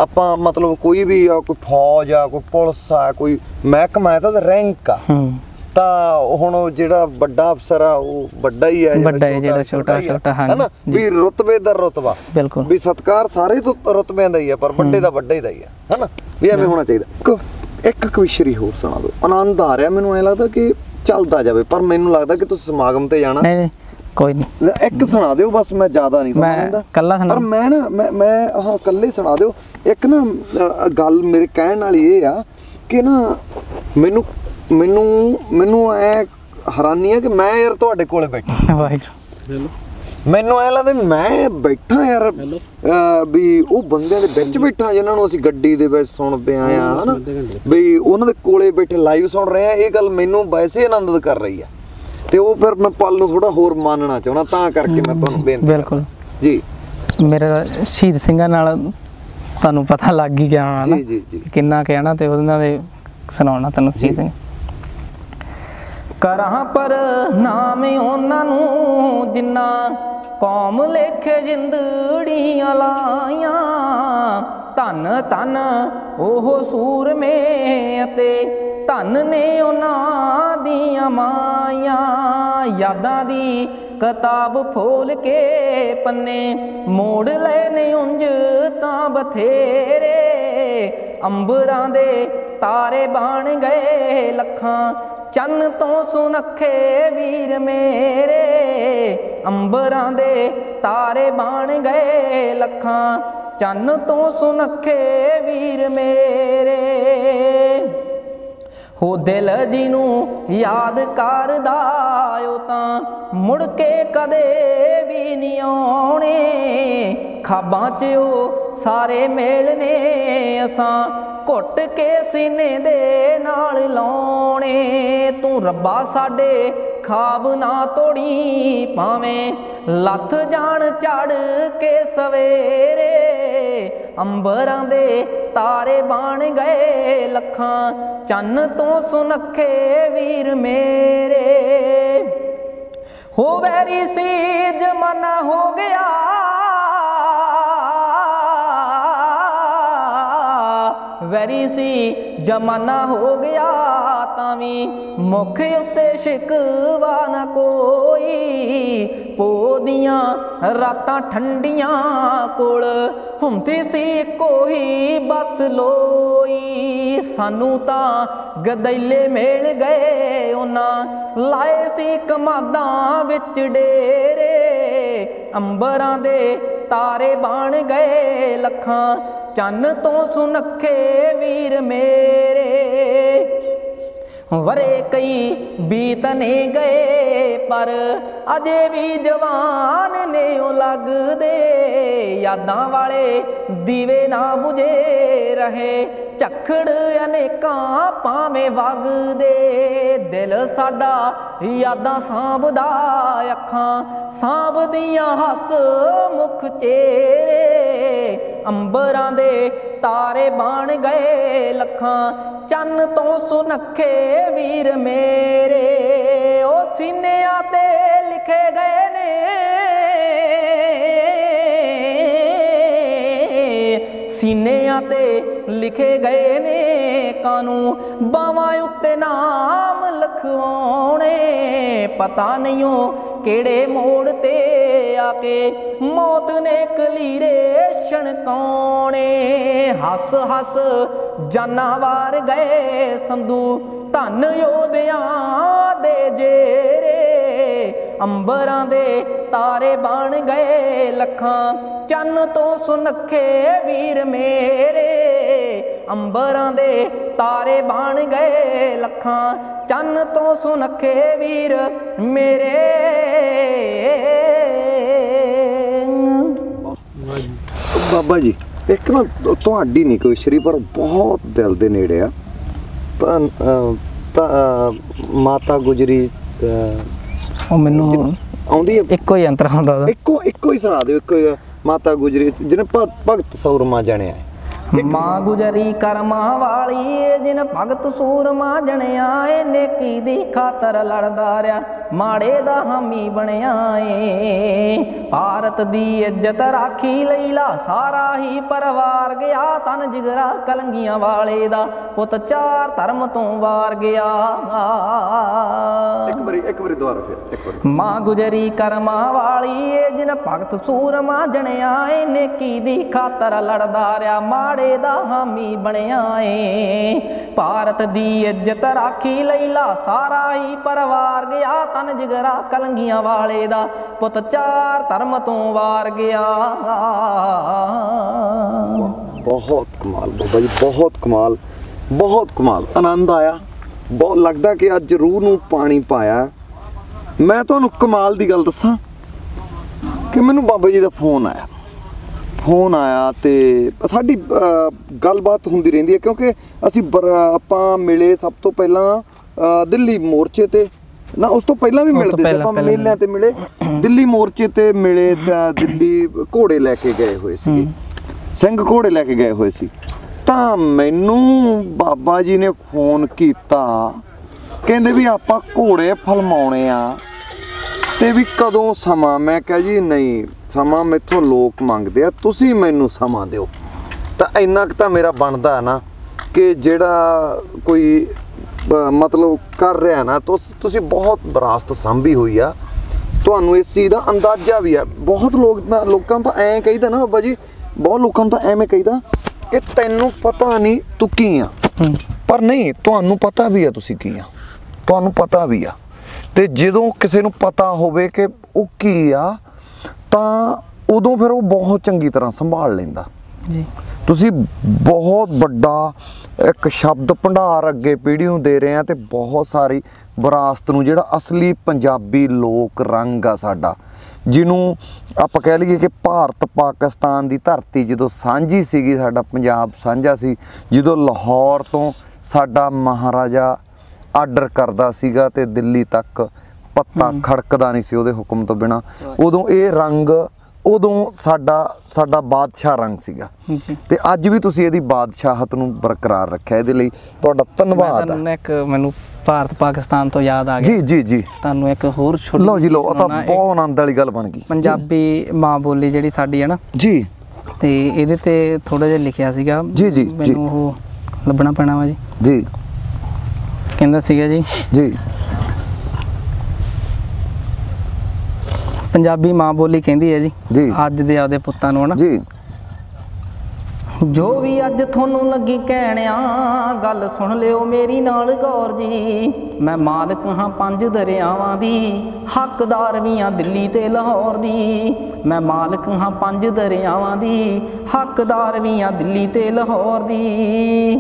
ਆਪਾਂ ਮਤਲਬ ਕੋਈ ਵੀ ਆ ਕੋਈ ਫੌਜ ਆ ਕੋਈ ਪੁਲਿਸ ਆ ਕੋਈ ਮਹਿਕਮਾ ਹੈ ਤਾਂ ਰੈਂਕ ਆ। ਹੂੰ। ਤਾਂ ਹੁਣ ਜਿਹੜਾ ਵੱਡਾ ਅਫਸਰ ਆ ਉਹ ਵੱਡਾ ਹੀ ਹੈ ਵੱਡਾ ਹੈ, ਜਿਹੜਾ ਛੋਟਾ- ਹੀ ਆ, ਛੋਟਾ, ਹੈਨਾ? ਜੀ। ਵੀ ਰੁਤਬੇ ਦਾ ਰੁਤਬਾ। ਬਿਲਕੁਲ। ਵੀ ਸਤਕਾਰ ਸਾਰੇ ਤੋਂ ਰੁਤਬਿਆਂ ਦਾ ਹੀ ਆ ਪਰ ਵੱਡੇ ਦਾ ਵੱਡਾ ਹੀ ਦਾ ਹੀ ਆ ਹੈਨਾ? ਵੀ ਐਵੇਂ ਹੋਣਾ ਚਾਹੀਦਾ। ਇੱਕ- ਇੱਕ ਕਵਿਸ਼ਰੀ ਹੋਰ ਸੁਣਾ ਦਿਓ। ਆਨੰਦ ਆ ਰਿਹਾ ਮੈਨੂੰ ਐ ਲੱਗਦਾ ਕਿ ਚੱਲਦਾ ਜਾਵੇ ਪਰ ਮੈਨੂੰ ਲੱਗਦਾ ਕਿ ਤੁਸੀਂ ਸਮਾਗਮ ਤੇ ਜਾਣਾ। ਨਹੀਂ ਨਹੀਂ ਕੋਈ ਨਹੀਂ। ਇੱਕ ਸੁਣਾ ਦਿਓ ਬਸ ਮੈਂ ਜ਼ਿਆਦਾ ਨਹੀਂ ਸੁਣਾਉਂਦਾ ਇਕੱਲਾ ਸੁਣਾ- ਪਰ ਮੈਂ ਨਾ ਮੈਂ ਮੈਂ ਹਾਂ ਇਕੱਲੇ ਸੁਣਾ ਦਿਓ। ਇੱਕ ਨਾ ਗੱਲ ਮੇਰੇ ਕਹਿਣ ਵਾਲੀ ਇਹ ਆ ਕਿ ਨਾ ਮੈਨੂੰ ਮੈਨੂੰ ਮੈਨੂੰ ਐ ਹੈਰਾਨੀ ਆ ਕਿ ਮੈਂ ਯਾਰ ਤੁਹਾਡੇ ਕੋਲੇ ਬੈਠਾ। ਵਾਹਿਗੁਰੂ। ਮੈਨੂੰ ਐ ਲੱਗਦਾ ਮੈਂ ਬੈਠਾ ਯਾਰ ਵੀ ਉਹ ਬੰਦਿਆਂ ਦੇ ਵਿੱਚ ਬੈਠਾ ਜਿਨ੍ਹਾਂ ਨੂੰ ਅਸੀਂ ਗੱਡੀ ਦੇ ਵਿੱਚ ਸੁਣਦੇ ਆਏ ਆ ਹਨਾ? ਵੀ ਉਹਨਾਂ ਦੇ ਕੋਲੇ ਬੈਠੇ ਲਾਈਵ ਸੁਣ ਰਹੇ ਆ ਇਹ ਗੱਲ ਮੈਨੂੰ ਵੈਸੇ ਆਨੰਦਿਤ ਕਰ ਰਹੀ ਆ। ਤੇ ਉਹ ਫਿਰ ਮੈਂ ਪਲ ਨੂੰ ਥੋੜਾ ਹੋਰ ਮਾਨਣਾ ਚਾਹੁੰਦਾ ਤਾਂ ਕਰਕੇ ਮੈਂ ਤੁਹਾਨੂੰ ਬੇਨਤੀ ਬਿਲਕੁਲ। ਜੀ। ਮੇਰਾ ਸ਼ਹੀਦ ਸਿੰਘਾਂ ਨਾਲ ਤੁਹਾਨੂੰ ਪਤਾ ਲੱਗ ਹੀ ਗਿਆ ਹੋਣਾ ਨਾ ਜੀ ਜੀ ਜੀ। ਕਿੰਨਾ ਕਹਿਣਾ ਤੇ ਉਹਨਾਂ ਦੇ ਸੁਣਾਉਣਾ ਤੈਨੂੰ ਸ਼ਹੀਦ ਸਿੰਘ। ਕਰਾਂ ਪਰ ਨਾਮ ਉਹਨਾਂ ਨੂੰ ਜਿੰਨਾ ਕੌਮ ਲੇਖੇ ਜਿੰਦੜੀਆਂ ਲਾਈਆਂ। ਧਨ ਧਨ ਉਹ ਸੂਰਮੇ ਅਤੇ ਧਨ ਨੇ ਉਹਨਾਂ ਦੀਆਂ ਮਾਈਆਂ। ਯਾਦਾਂ ਦੀ ਕਿਤਾਬ ਫੋਲ ਕੇ ਪੰਨੇ ਮੋੜ ਲੈ ਨੇ ਉਂਝ ਤਾਂ ਬਥੇਰੇ। ਅੰਬਰਾਂ ਦੇ ਤਾਰੇ ਬਣ ਗਏ ਲੱਖਾਂ, ਚੰਨ ਤੋਂ ਸੁਨੱਖੇ ਵੀਰ ਮੇਰੇ। ਅੰਬਰਾਂ ਦੇ ਤਾਰੇ ਬਣ ਗਏ ਲੱਖਾਂ, ਚੰਨ ਤੋਂ ਸੁਨੱਖੇ ਵੀਰ ਮੇਰੇ। ਹੋ ਦਿਲ ਜੀ ਨੂੰ ਯਾਦ ਕਰਦਾ ਓ ਤਾਂ ਮੁੜ ਕੇ ਕਦੇ ਵੀ ਨਹੀਂ ਆਉਣੇ। ਖਾਬਾਂ 'ਚ ਉਹ ਸਾਰੇ ਮੇਲ ਅਸਾਂ ਘੁੱਟ ਕੇ ਸੀਨੇ ਦੇ ਨਾਲ ਲਾਉਣੇ। ਤੂੰ ਰੱਬਾ ਸਾਡੇ ਖਾਬ ਨਾ ਤੋੜੀ ਪਾਵੇਂ ਲੱਥ ਜਾਣ ਚੜ ਕੇ ਸਵੇਰੇ ਅੰਬਰਾਂ ਦੇ ਤਾਰੇ ਬਣ ਗਏ ਲੱਖਾਂ, ਚੰਨ ਤੋਂ ਸੁਨੱਖੇ ਵੀਰ ਮੇਰੇ। ਹੋ ਵੈਰੀ ਸੀ ਜਮਾਨਾ ਹੋ ਗਿਆ। ਵੈਰੀ ਸੀ ਜਮਾਨਾ ਹੋ ਗਿਆ। ਤਾਂ ਮੁਖ ਉੱਤੇ ਸ਼ਿਕਵਾ ਨਾ ਕੋਈ। ਪੋਦੀਆਂ ਰਾਤਾਂ ਠੰਡੀਆਂ ਕੋਲ ਹੁੰਦੀ ਸੀ ਕੋਈ ਬਸ ਲੋਈ। ਸਾਨੂੰ ਤਾਂ ਗਦੈਲੇ ਮਿਲ ਗਏ, ਉਹਨਾਂ ਲਾਏ ਸੀ ਕਮਾਦਾਂ ਵਿੱਚ ਡੇਰੇ। ਅੰਬਰਾਂ ਦੇ ਤਾਰੇ ਬਣ ਗਏ, ਲੱਖਾਂ ਚੰਨ ਤੋਂ ਸੁਨੱਖੇ ਵੀਰ ਮੇਰੇ। ਵਰੇ ਕਈ ਬੀਤ ਨੇ ਗਏ, ਪਰ ਅਜੇ ਵੀ ਜਵਾਨ ਨੇ ਉਹ ਲੱਗਦੇ। ਯਾਦਾਂ ਵਾਲੇ ਦੀਵੇ ਨਾ 부ਝੇ ਰਹੇ, ਝਖੜ ਅਨੇਕਾਂ ਪਾਵੇਂ ਵਗਦੇ। ਦਿਲ ਸਾਡਾ ਯਾਦਾਂ ਸਾਂਭਦਾ, ਅੱਖਾਂ ਸਾਂਭਦੀਆਂ ਹੱਸ ਮੁਖ ਚਿਹਰੇ ਅੰਬਰਾਂ ਦੇ ਤਾਰੇ ਬਣ ਗਏ ਲੱਖਾਂ, ਚੰਨ ਤੋਂ ਸੁਨੱਖੇ ਵੀਰ ਮੇਰੇ। ਉਹ ਸੀਨਿਆਂ ਤੇ ਲਿਖੇ ਗਏ ਨੇ। ਸੀਨਿਆਂ ਤੇ ਲਿਖੇ ਗਏ ਨੇ ਕਾਨੂੰ, ਬਾਵਾਂ ਉੱਤੇ ਨਾਮ ਲਖਵਾਉਣੇ। ਪਤਾ ਨਹੀਂ ਉਹ ਕਿਹੜੇ ਮੋੜ ਤੇ ਆ ਕੇ ਮੌਤ ਨੇ ਕਲੀਰੇ ਛਣਕਾਉਣੇ ਹੱਸ ਹੱਸ ਜਾਨਾਂ ਗਏ ਸੰਧੂ, ਧਨ ਯੋਧਿਆਂ ਦੇ ਜੇਰੇ। ਅੰਬਰਾਂ ਦੇ ਤਾਰੇ ਬਣ ਗਏ ਲੱਖਾਂ, ਚੰਨ ਤੋਂ ਸੁਨੱਖੇ ਵੀਰ ਮੇਰੇ। ਅੰਬਰਾਂ ਦੇ ਤਾਰੇ ਬਣ ਗਏ ਲੱਖਾਂ, ਚੰਨ ਤੋਂ ਸੁਨੱਖੇ ਵੀਰ ਮੇਰੇ। ਬਾਬਾ ਜੀ ਇੱਕ ਨਾ ਤੁਹਾਡੀ ਨਹੀਂ ਕੋਈ ਸ਼੍ਰੀ ਪਰ ਬਹੁਤ ਦਿਲ ਦੇ ਨੇੜੇ ਆ। ਤਾਂ ਮਾਤਾ ਗੁਜਰੀ ਉਹ ਮੈਨੂੰ ਆਉਂਦੀ ਇੱਕੋ ਹੀ ਅੰਤਰ ਆਉਂਦਾ ਇੱਕੋ ਇੱਕੋ ਹੀ ਸੁਣਾ ਦਿਓ ਇੱਕੋ ਹੀ ਮਾਤਾ ਗੁਜਰੀ ਜਿਹਨੇ ਭਗਤ ਸੌਰਮਾ ਜਣਿਆ। ਮਾਂ ਗੁਜਰੀ ਕਰਮਾਂ ਵਾਲੀ ਜਿਨ ਭਗਤ ਸੂਰਮਾ ਜਣਿਆ ਏ ਨੇਕੀ ਦੀ ਖਾਤਰ ਲੜਦਾ ਰਿਆ ਮਾੜੇ ਦਾ ਹਾਮੀ ਬਣਿਆ ਏ। ਭਾਰਤ ਦੀ ਇੱਜ਼ਤ ਰਾਖੀ ਲਈਲਾ ਸਾਰਾ ਹੀ ਪਰਿਵਾਰ ਗਿਆ। ਤਨ ਜਿਗਰਾ ਕਲੰਗੀਆਂ ਵਾਲੇ ਦਾ ਪੁੱਤ ਚਾਰ ਧਰਮ ਤੋਂ ਵਾਰ ਗਿਆ। ਇੱਕ ਵਾਰੀ ਇੱਕ ਵਾਰੀ ਦੁਬਾਰਾ ਫਿਰ ਇੱਕ ਵਾਰੀ। ਮਾਂ ਗੁਜਰੀ ਕਰਮਾਂ ਵਾਲੀ ਏ ਜਿਨ ਭਗਤ ਸੂਰਮਾ ਜਣਿਆ ਏ। ਨੇਕੀ ਦੀ ਖਾਤਰ ਲੜਦਾ ਰਿਆ ਮਾੜੇ ਦਾ ਹਾਮੀ ਬਣਿਆ ਏ। ਭਾਰਤ ਦੀ ਇੱਜ਼ਤ ਰਾਖੀ ਲਈਲਾ ਸਾਰਾ ਹੀ ਪਰਿਵਾਰ ਗਿਆ। ਤਨ ਜਿਗਰਾ ਕਲੰਗੀਆਂ ਵਾਲੇ ਦਾ ਪੁੱਤ ਚਾਰ ਧਰਮ ਤੋਂ ਵਾਰ ਗਿਆ। ਬਹੁਤ ਕਮਾਲ ਬਾਬਾ ਜੀ, ਬਹੁਤ ਕਮਾਲ ਬਹੁਤ ਕਮਾਲ, ਆਨੰਦ ਆਇਆ। ਬਹੁਤ ਲੱਗਦਾ ਕਿ ਅੱਜ ਰੂਹ ਨੂੰ ਪਾਣੀ ਪਾਇਆ। ਮੈਂ ਤੁਹਾਨੂੰ ਕਮਾਲ ਦੀ ਗੱਲ ਦੱਸਾਂ ਕਿ ਮੈਨੂੰ ਬਾਬਾ ਜੀ ਦਾ ਫੋਨ ਆਇਆ। ਫੋਨ ਆਇਆ ਤੇ ਸਾਡੀ ਗੱਲਬਾਤ ਹੁੰਦੀ ਰਹਿੰਦੀ ਹੈ ਕਿਉਂਕਿ ਅਸੀਂ ਆਪਾਂ ਮਿਲੇ ਸਭ ਤੋਂ ਪਹਿਲਾਂ ਦਿੱਲੀ ਮੋਰਚੇ ਤੇ। ਨਾ ਉਸ ਤੋਂ ਪਹਿਲਾਂ ਵੀ ਮਿਲਦੇ ਸੀ ਆਪਾਂ ਮੇਲਿਆਂ ਤੇ ਮਿਲੇ। ਦਿੱਲੀ ਮੋਰਚੇ ਤੇ ਮਿਲੇ ਤਾਂ ਦਿੱਲੀ ਘੋੜੇ ਲੈ ਕੇ ਗਏ ਹੋਏ ਸੀ ਸਿੰਘ ਘੋੜੇ ਲੈ ਕੇ ਗਏ ਹੋਏ ਸੀ। ਤਾਂ ਮੈਨੂੰ ਬਾਬਾ ਜੀ ਨੇ ਫੋਨ ਕੀਤਾ ਕਹਿੰਦੇ ਵੀ ਆਪਾਂ ਘੋੜੇ ਫਲਮਾਉਣੇ ਆ। ਤੇ ਵੀ ਕਦੋਂ ਸਮਾਂ? ਮੈਂ ਕਿਹਾ ਜੀ ਨਹੀਂ ਸਮਾਂ ਮੈਥੋਂ ਲੋਕ ਮੰਗਦੇ ਆ ਤੁਸੀਂ ਮੈਨੂੰ ਸਮਾਂ ਦਿਓ। ਤਾਂ ਇੰਨਾ ਕੁ ਤਾਂ ਮੇਰਾ ਬਣਦਾ ਨਾ ਕਿ ਜਿਹੜਾ ਕੋਈ ਮਤਲਬ ਕਰ ਰਿਹਾ ਨਾ ਤੁਸ- ਤੁਸੀਂ ਬਹੁਤ ਵਿਰਾਸਤ ਸੰਭੀ ਹੋਈ ਆ। ਤੁਹਾਨੂੰ ਇਸ ਚੀਜ਼ ਦਾ ਅੰਦਾਜ਼ਾ ਵੀ ਆ। ਬਹੁਤ ਲੋਕ ਲੋਕਾਂ ਤਾਂ ਐਂ ਕਹੀਦਾ ਨਾ ਬਾਬਾ ਜੀ ਬਹੁਤ ਲੋਕਾਂ ਤਾਂ ਐਵੇਂ ਕਹੀਦਾ ਕਿ ਤੈਨੂੰ ਪਤਾ ਨਹੀਂ ਤੂੰ ਕੀ ਆ। ਪਰ ਨਹੀਂ ਤੁਹਾਨੂੰ ਪਤਾ ਵੀ ਆ ਤੁਸੀਂ ਕੀ ਆ। ਤੁਹਾਨੂੰ ਪਤਾ ਵੀ ਆ। ਤੇ ਜਦੋਂ ਕਿਸੇ ਨੂੰ ਪਤਾ ਹੋਵੇ ਕਿ ਉਹ ਕੀ ਆ ਤਾਂ ਉਦੋਂ ਫਿਰ ਉਹ ਬਹੁਤ ਚੰਗੀ ਤਰ੍ਹਾਂ ਸੰਭਾਲ ਲੈਂਦਾ। ਜੀ। ਤੁਸੀਂ ਬਹੁਤ ਵੱਡਾ ਇੱਕ ਸ਼ਬਦ ਭੰਡਾਰ ਅੱਗੇ ਪੀੜ੍ਹੀ ਨੂੰ ਦੇ ਰਹੇ ਆ ਤੇ ਬਹੁਤ ਸਾਰੀ ਵਿਰਾਸਤ ਨੂੰ ਜਿਹੜਾ ਅਸਲੀ ਪੰਜਾਬੀ ਲੋਕ ਰੰਗ ਆ ਸਾਡਾ ਜਿਹਨੂੰ ਆਪਾਂ ਕਹਿ ਲਈਏ ਕਿ ਭਾਰਤ ਪਾਕਿਸਤਾਨ ਦੀ ਧਰਤੀ ਜਦੋਂ ਸਾਂਝੀ ਸੀਗੀ ਸਾਡਾ ਪੰਜਾਬ ਸਾਂਝਾ ਸੀ ਜਦੋਂ ਲਾਹੌਰ ਤੋਂ ਸਾਡਾ ਮਹਾਰਾਜਾ ਆਰਡਰ ਕਰਦਾ ਸੀਗਾ ਤੇ ਦਿੱਲੀ ਤੱਕ ਪੱਤਾ ਖੜਕਦਾ ਨਹੀਂ ਸੀ ਉਹਦੇ ਹੁਕਮ ਤੋਂ ਬਿਨਾ ਉਦੋਂ ਇਹ ਰੰਗ ਉਦੋਂ ਸਾਡਾ ਸਾਡਾ ਬਾਦਸ਼ਾਹ ਰੰਗ ਸੀਗਾ। ਤੇ ਅੱਜ ਵੀ ਤੁਸੀਂ ਇਹਦੀ ਬਾਦਸ਼ਾਹਤ ਨੂੰ ਬਰਕਰਾਰ ਰੱਖਿਆ ਇਹਦੇ ਲਈ ਤੁਹਾਡਾ ਮੈਂ ਧੰਨਵਾਦ ਤੁਹਾਨੂੰ ਇੱਕ ਮੈਨੂੰ ਭਾਰਤ ਪਾਕਿਸਤਾਨ ਤੋਂ ਯਾਦ ਆ ਗਿਆ। ਜੀ ਜੀ ਜੀ। ਤੁਹਾਨੂੰ ਇੱਕ ਹੋਰ ਛੋਟੀ ਲਓ ਜੀ ਲਓ ਉਹ ਤਾਂ ਬਹੁਤ ਆਨੰਦ ਵਾਲੀ ਗੱਲ ਬਣ ਗਈ। ਪੰਜਾਬੀ ਮਾਂ ਬੋਲੀ ਜਿਹੜੀ ਸਾਡੀ ਹੈ ਨਾ ਜੀ। ਤੇ ਇਹਦੇ ਤੇ ਥੋੜਾ ਜਿਹਾ ਲਿਖਿਆ ਸੀਗਾ। ਜੀ, ਜੀ, ਜੀ। ਮੈਨੂੰ ਉਹ ਲੱਭਣਾ ਪੈਣਾ ਵਾ ਜੀ। ਜੀ। ਕਹਿੰਦਾ ਸੀਗਾ ਜੀ ਜੀ। ਪੰਜਾਬੀ ਮਾਂ ਬੋਲੀ ਕਹਿੰਦੀ ਹੈ ਜੀ। ਅੱਜ ਦੇ ਆਪਦੇ ਪੁੱਤਾਂ ਨੂੰ ਹਨਾ। ਜੀ। ਜੋ ਵੀ ਅੱਜ ਤੁਹਾਨੂੰ ਲੱਗੀ ਕਹਿਣਿਆ ਗੱਲ ਸੁਣ ਲਿਓ ਮੇਰੀ ਨਾਲ ਗੌਰ ਜੀ। ਮੈਂ ਮਾਲਕ ਹਾਂ ਪੰਜ ਦਰਿਆਵਾਂ ਦੀ ਹੱਕਦਾਰ ਵੀ ਹਾਂ ਦਿੱਲੀ ਤੇ ਲਾਹੌਰ ਦੀ। ਮੈਂ ਮਾਲਕ ਹਾਂ ਪੰਜ ਦਰਿਆਵਾਂ ਦੀ ਹੱਕਦਾਰ ਵੀ ਹਾਂ ਦਿੱਲੀ ਤੇ ਲਾਹੌਰ ਦੀ।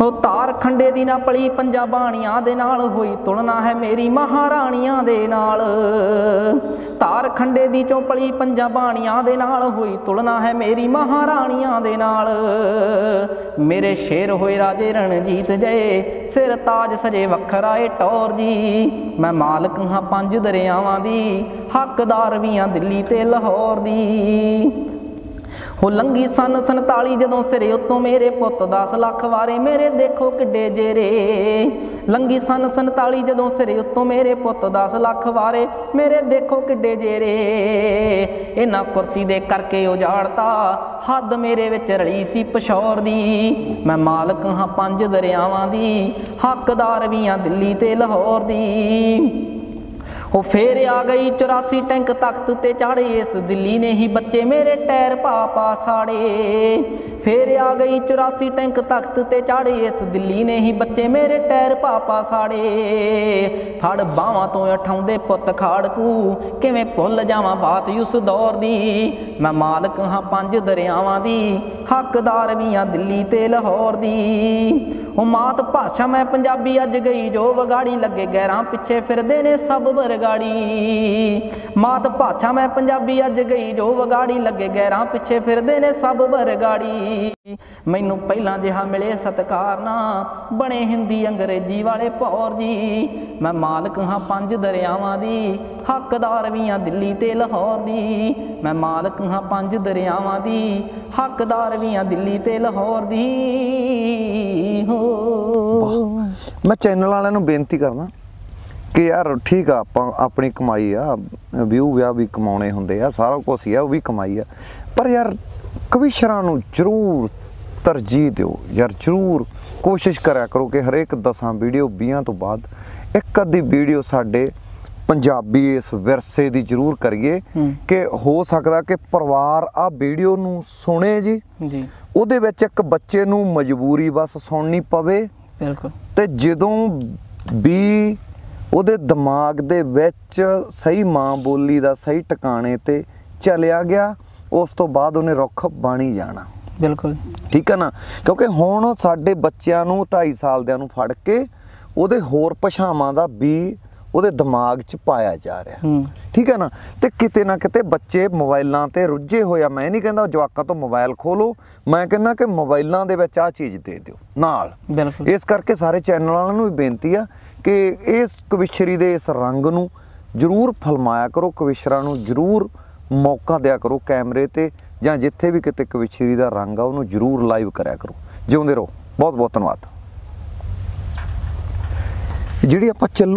ਹੋ ਤਾਰ ਖੰਡੇ ਦੀ ਨਾ ਪਲੀ ਪੰਜਾਬਾਣੀਆਂ ਦੇ ਨਾਲ ਹੋਈ ਤੁਲਨਾ ਹੈ ਮੇਰੀ ਮਹਾਰਾਣੀਆਂ ਦੇ ਨਾਲ। ਤਾਰ ਖੰਡੇ ਦੀ ਚੋਂ ਪਲੀ ਪੰਜਾਬਾਣੀਆਂ ਦੇ ਨਾਲ ਹੋਈ ਤੁਲਨਾ ਹੈ ਮੇਰੀ ਮਹਾਰਾਣੀਆਂ ਦੇ ਨਾਲ। ਮੇਰੇ ਸ਼ੇਰ ਹੋਏ ਰਾਜੇ ਰਣਜੀਤ ਜਏ ਸਿਰ ਤਾਜ ਸਜੇ ਵੱਖਰਾਏ ਟੌਰ ਜੀ। ਮੈਂ ਮਾਲਕ ਹਾਂ ਪੰਜ ਦਰਿਆਵਾਂ ਦੀ, ਹੱਕਦਾਰ ਵੀ ਹਾਂ ਦਿੱਲੀ ਤੇ ਲਾਹੌਰ ਦੀ। ਹੋ ਲੰਗੀ ਸਨ 47 ਜਦੋਂ ਸਿਰੇ ਉੱਤੋਂ ਮੇਰੇ ਪੁੱਤ 10 ਲੱਖ ਵਾਰੇ ਮੇਰੇ ਦੇਖੋ ਕਿੱਡੇ ਜੇਰੇ। ਲੰਗੀ ਸਨ 47 ਜਦੋਂ ਸਿਰੇ ਉੱਤੋਂ ਮੇਰੇ ਪੁੱਤ 10 ਲੱਖ ਵਾਰੇ ਮੇਰੇ ਦੇਖੋ ਕਿੱਡੇ ਜੇਰੇ। ਇਹਨਾਂ ਕੁਰਸੀ ਦੇ ਕਰਕੇ ਉਜਾੜਤਾ, ਹੱਦ ਮੇਰੇ ਵਿੱਚ ਰਲੀ ਸੀ ਪਸ਼ੌਰ ਦੀ। ਮੈਂ ਮਾਲਕ ਹਾਂ ਪੰਜ ਦਰਿਆਵਾਂ ਦੀ, ਹੱਕਦਾਰ ਵੀ ਹਾਂ ਦਿੱਲੀ ਤੇ ਲਾਹੌਰ ਦੀ। ਉਹ ਫੇਰ ਆ ਗਈ 84 ਟੈਂਕ ਤਖਤ ਤੇ ਚਾੜੇ, ਇਸ ਦਿੱਲੀ ਨੇ ਹੀ ਬੱਚੇ ਮੇਰੇ ਟੈਰ ਪਾ ਪਾ ਸਾੜੇ। ਫੇਰ ਆ ਗਈ 84 ਟੈਂਕ ਤਖਤ ਤੇ ਚਾੜੇ, ਇਸ ਦਿੱਲੀ ਨੇ ਹੀ ਬੱਚੇ ਮੇਰੇ ਟੈਰ ਪਾ ਪਾ ਸਾੜੇ। ਫੜ ਬਾਵਾਂ ਤੋਂ ਉਠਾਉਂਦੇ ਪੁੱਤ ਖਾੜਕੂ, ਕਿਵੇਂ ਭੁੱਲ ਜਾਵਾਂ ਬਾਤ ਉਸ ਦੌਰ ਦੀ। ਮੈਂ ਮਾਲਕ ਹਾਂ ਪੰਜ ਦਰਿਆਵਾਂ ਦੀ, ਹੱਕਦਾਰ ਵੀ ਹਾਂ ਦਿੱਲੀ ਤੇ ਲਾਹੌਰ ਦੀ। ਉਹ ਮਾਤ ਭਾਸ਼ਾ ਮੈਂ ਪੰਜਾਬੀ ਅੱਜ ਗਈ, ਜੋ ਵਗਾੜੀ ਲੱਗੇ ਗੈਰਾਂ ਪਿੱਛੇ ਫਿਰਦੇ ਨੇ ਸਭ ਬਰਗਾੜੀ ਮਾਤ ਭਾਸ਼ਾ ਮੈਂ ਪੰਜਾਬੀ ਅੱਜ ਗਈ, ਜੋ ਵਗਾੜੀ ਲੱਗੇ ਗੈਰਾਂ ਪਿੱਛੇ ਫਿਰਦੇ ਨੇ ਸਭ ਬਰਗਾੜੀ ਮੈਨੂੰ ਪਹਿਲਾਂ ਜਿਹਾ ਮਿਲੇ ਸਤਕਾਰ ਨਾ, ਬਣੇ ਹਿੰਦੀ ਅੰਗਰੇਜ਼ੀ ਵਾਲੇ ਭੌਰ ਜੀ। ਮੈਂ ਮਾਲਕ ਹਾਂ ਪੰਜ ਦਰਿਆਵਾਂ ਦੀ, ਹੱਕਦਾਰ ਵੀ ਹਾਂ ਦਿੱਲੀ ਤੇ ਲਾਹੌਰ ਦੀ। ਮੈਂ ਮਾਲਕ ਹਾਂ ਪੰਜ ਦਰਿਆਵਾਂ ਦੀ, ਹੱਕਦਾਰ ਵੀ ਹਾਂ ਦਿੱਲੀ ਤੇ ਲਾਹੌਰ ਦੀ। ਹੋ। ਮੈਂ ਚੈਨਲ ਵਾਲਿਆਂ ਨੂੰ ਬੇਨਤੀ ਕਰਦਾ ਕਿ ਯਾਰ ਠੀਕ ਆ, ਆਪਾਂ ਆਪਣੀ ਕਮਾਈ ਆ, ਵਿਊ ਵਿਆ ਵੀ ਕਮਾਉਣੇ ਹੁੰਦੇ ਆ, ਸਾਰਾ ਕੁਝ ਹੀ ਆ, ਉਹ ਵੀ ਕਮਾਈ ਆ। ਪਰ ਯਾਰ ਕਵਿਸ਼ਰਾਂ ਨੂੰ ਜ਼ਰੂਰ ਤਰਜੀਹ ਦਿਓ। ਯਾਰ ਜ਼ਰੂਰ ਕੋਸ਼ਿਸ਼ ਕਰਿਆ ਕਰੋ ਕਿ ਹਰੇਕ ਦਸਾਂ ਵੀਡੀਓ 20 ਤੋਂ ਬਾਅਦ ਇੱਕ ਅੱਧੀ ਵੀਡੀਓ ਸਾਡੇ ਪੰਜਾਬੀ ਇਸ ਵਿਰਸੇ ਦੀ ਜ਼ਰੂਰ ਕਰੀਏ ਕਿ ਹੋ ਸਕਦਾ ਕਿ ਪਰਿਵਾਰ ਆ ਵੀਡੀਓ ਨੂੰ ਸੁਣੇ ਜੀ। ਜੀ। ਉਹਦੇ ਵਿੱਚ ਇੱਕ ਬੱਚੇ ਨੂੰ ਮਜਬੂਰੀ ਬਸ ਸੁਣਨੀ ਪਵੇ। ਬਿਲਕੁਲ। ਤੇ ਜਦੋਂ ਵੀ ਉਹਦੇ ਦਿਮਾਗ ਦੇ ਵਿੱਚ ਸਹੀ ਮਾਂ ਬੋਲੀ ਦਾ ਸਹੀ ਟਿਕਾਣੇ ਤੇ ਚਲਿਆ ਗਿਆ ਉਸ ਤੋਂ ਬਾਅਦ ਉਹਨੇ ਰੁੱਖ ਬਾਣੀ ਜਾਣਾ। ਬਿਲਕੁਲ। ਠੀਕ ਹੈ ਨਾ? ਕਿਉਂਕਿ ਹੁਣ ਸਾਡੇ ਬੱਚਿਆਂ ਨੂੰ 2.5 ਸਾਲ ਦਿਆਂ ਨੂੰ ਫੜ ਕੇ ਉਹਦੇ ਹੋਰ ਭਾਸ਼ਾਵਾਂ ਦਾ ਵੀ ਉਹਦੇ ਦਿਮਾਗ 'ਚ ਪਾਇਆ ਜਾ ਰਿਹਾ। ਠੀਕ ਹੈ ਨਾ? ਤੇ ਕਿਤੇ ਨਾ ਕਿਤੇ ਬੱਚੇ ਮੋਬਾਈਲਾਂ ਤੇ ਰੁੱਝੇ ਹੋਇਆ ਮੈਂ ਨਹੀਂ ਕਹਿੰਦਾ ਜਵਾਕਾਂ ਤੋਂ ਮੋਬਾਈਲ ਖੋਲੋ। ਮੈਂ ਕਹਿੰਦਾ ਕਿ ਮੋਬਾਈਲਾਂ ਦੇ ਵਿੱਚ ਆ ਚੀਜ਼ ਦੇ ਦਿਓ ਨਾਲ। ਬਿਲਕੁਲ। ਇਸ ਕਰਕੇ ਸਾਰੇ ਚੈਨਲ ਵਾਲਿਆਂ ਨੂੰ ਵੀ ਬੇਨਤੀ ਆ ਕਿ ਇਸ ਕਵਿਸ਼ਰੀ ਦੇ ਇਸ ਰੰਗ ਨੂੰ ਜਰੂਰ ਫਲਮਾਇਆ ਕਰੋ। ਕਵਿਸ਼ਰਾਂ ਨੂੰ ਜਰੂਰ ਮੌਕਾ ਦਿਆ ਕਰੋ ਕੈਮਰੇ ਤੇ ਜਾਂ ਜਿੱਥੇ ਵੀ ਕਿਤੇ ਕਵਿਸ਼ਰੀ ਦਾ ਰੰਗ ਆ ਉਹਨੂੰ ਜਰੂਰ ਲਾਈਵ ਕਰਿਆ ਕਰੋ। ਜਿਉਂਦੇ ਰਹੋ। ਬਹੁਤ ਬਹੁਤ ਧੰਨਵਾਦ। ਜਿਹੜੀ ਆਪਾਂ ਚੱਲੂ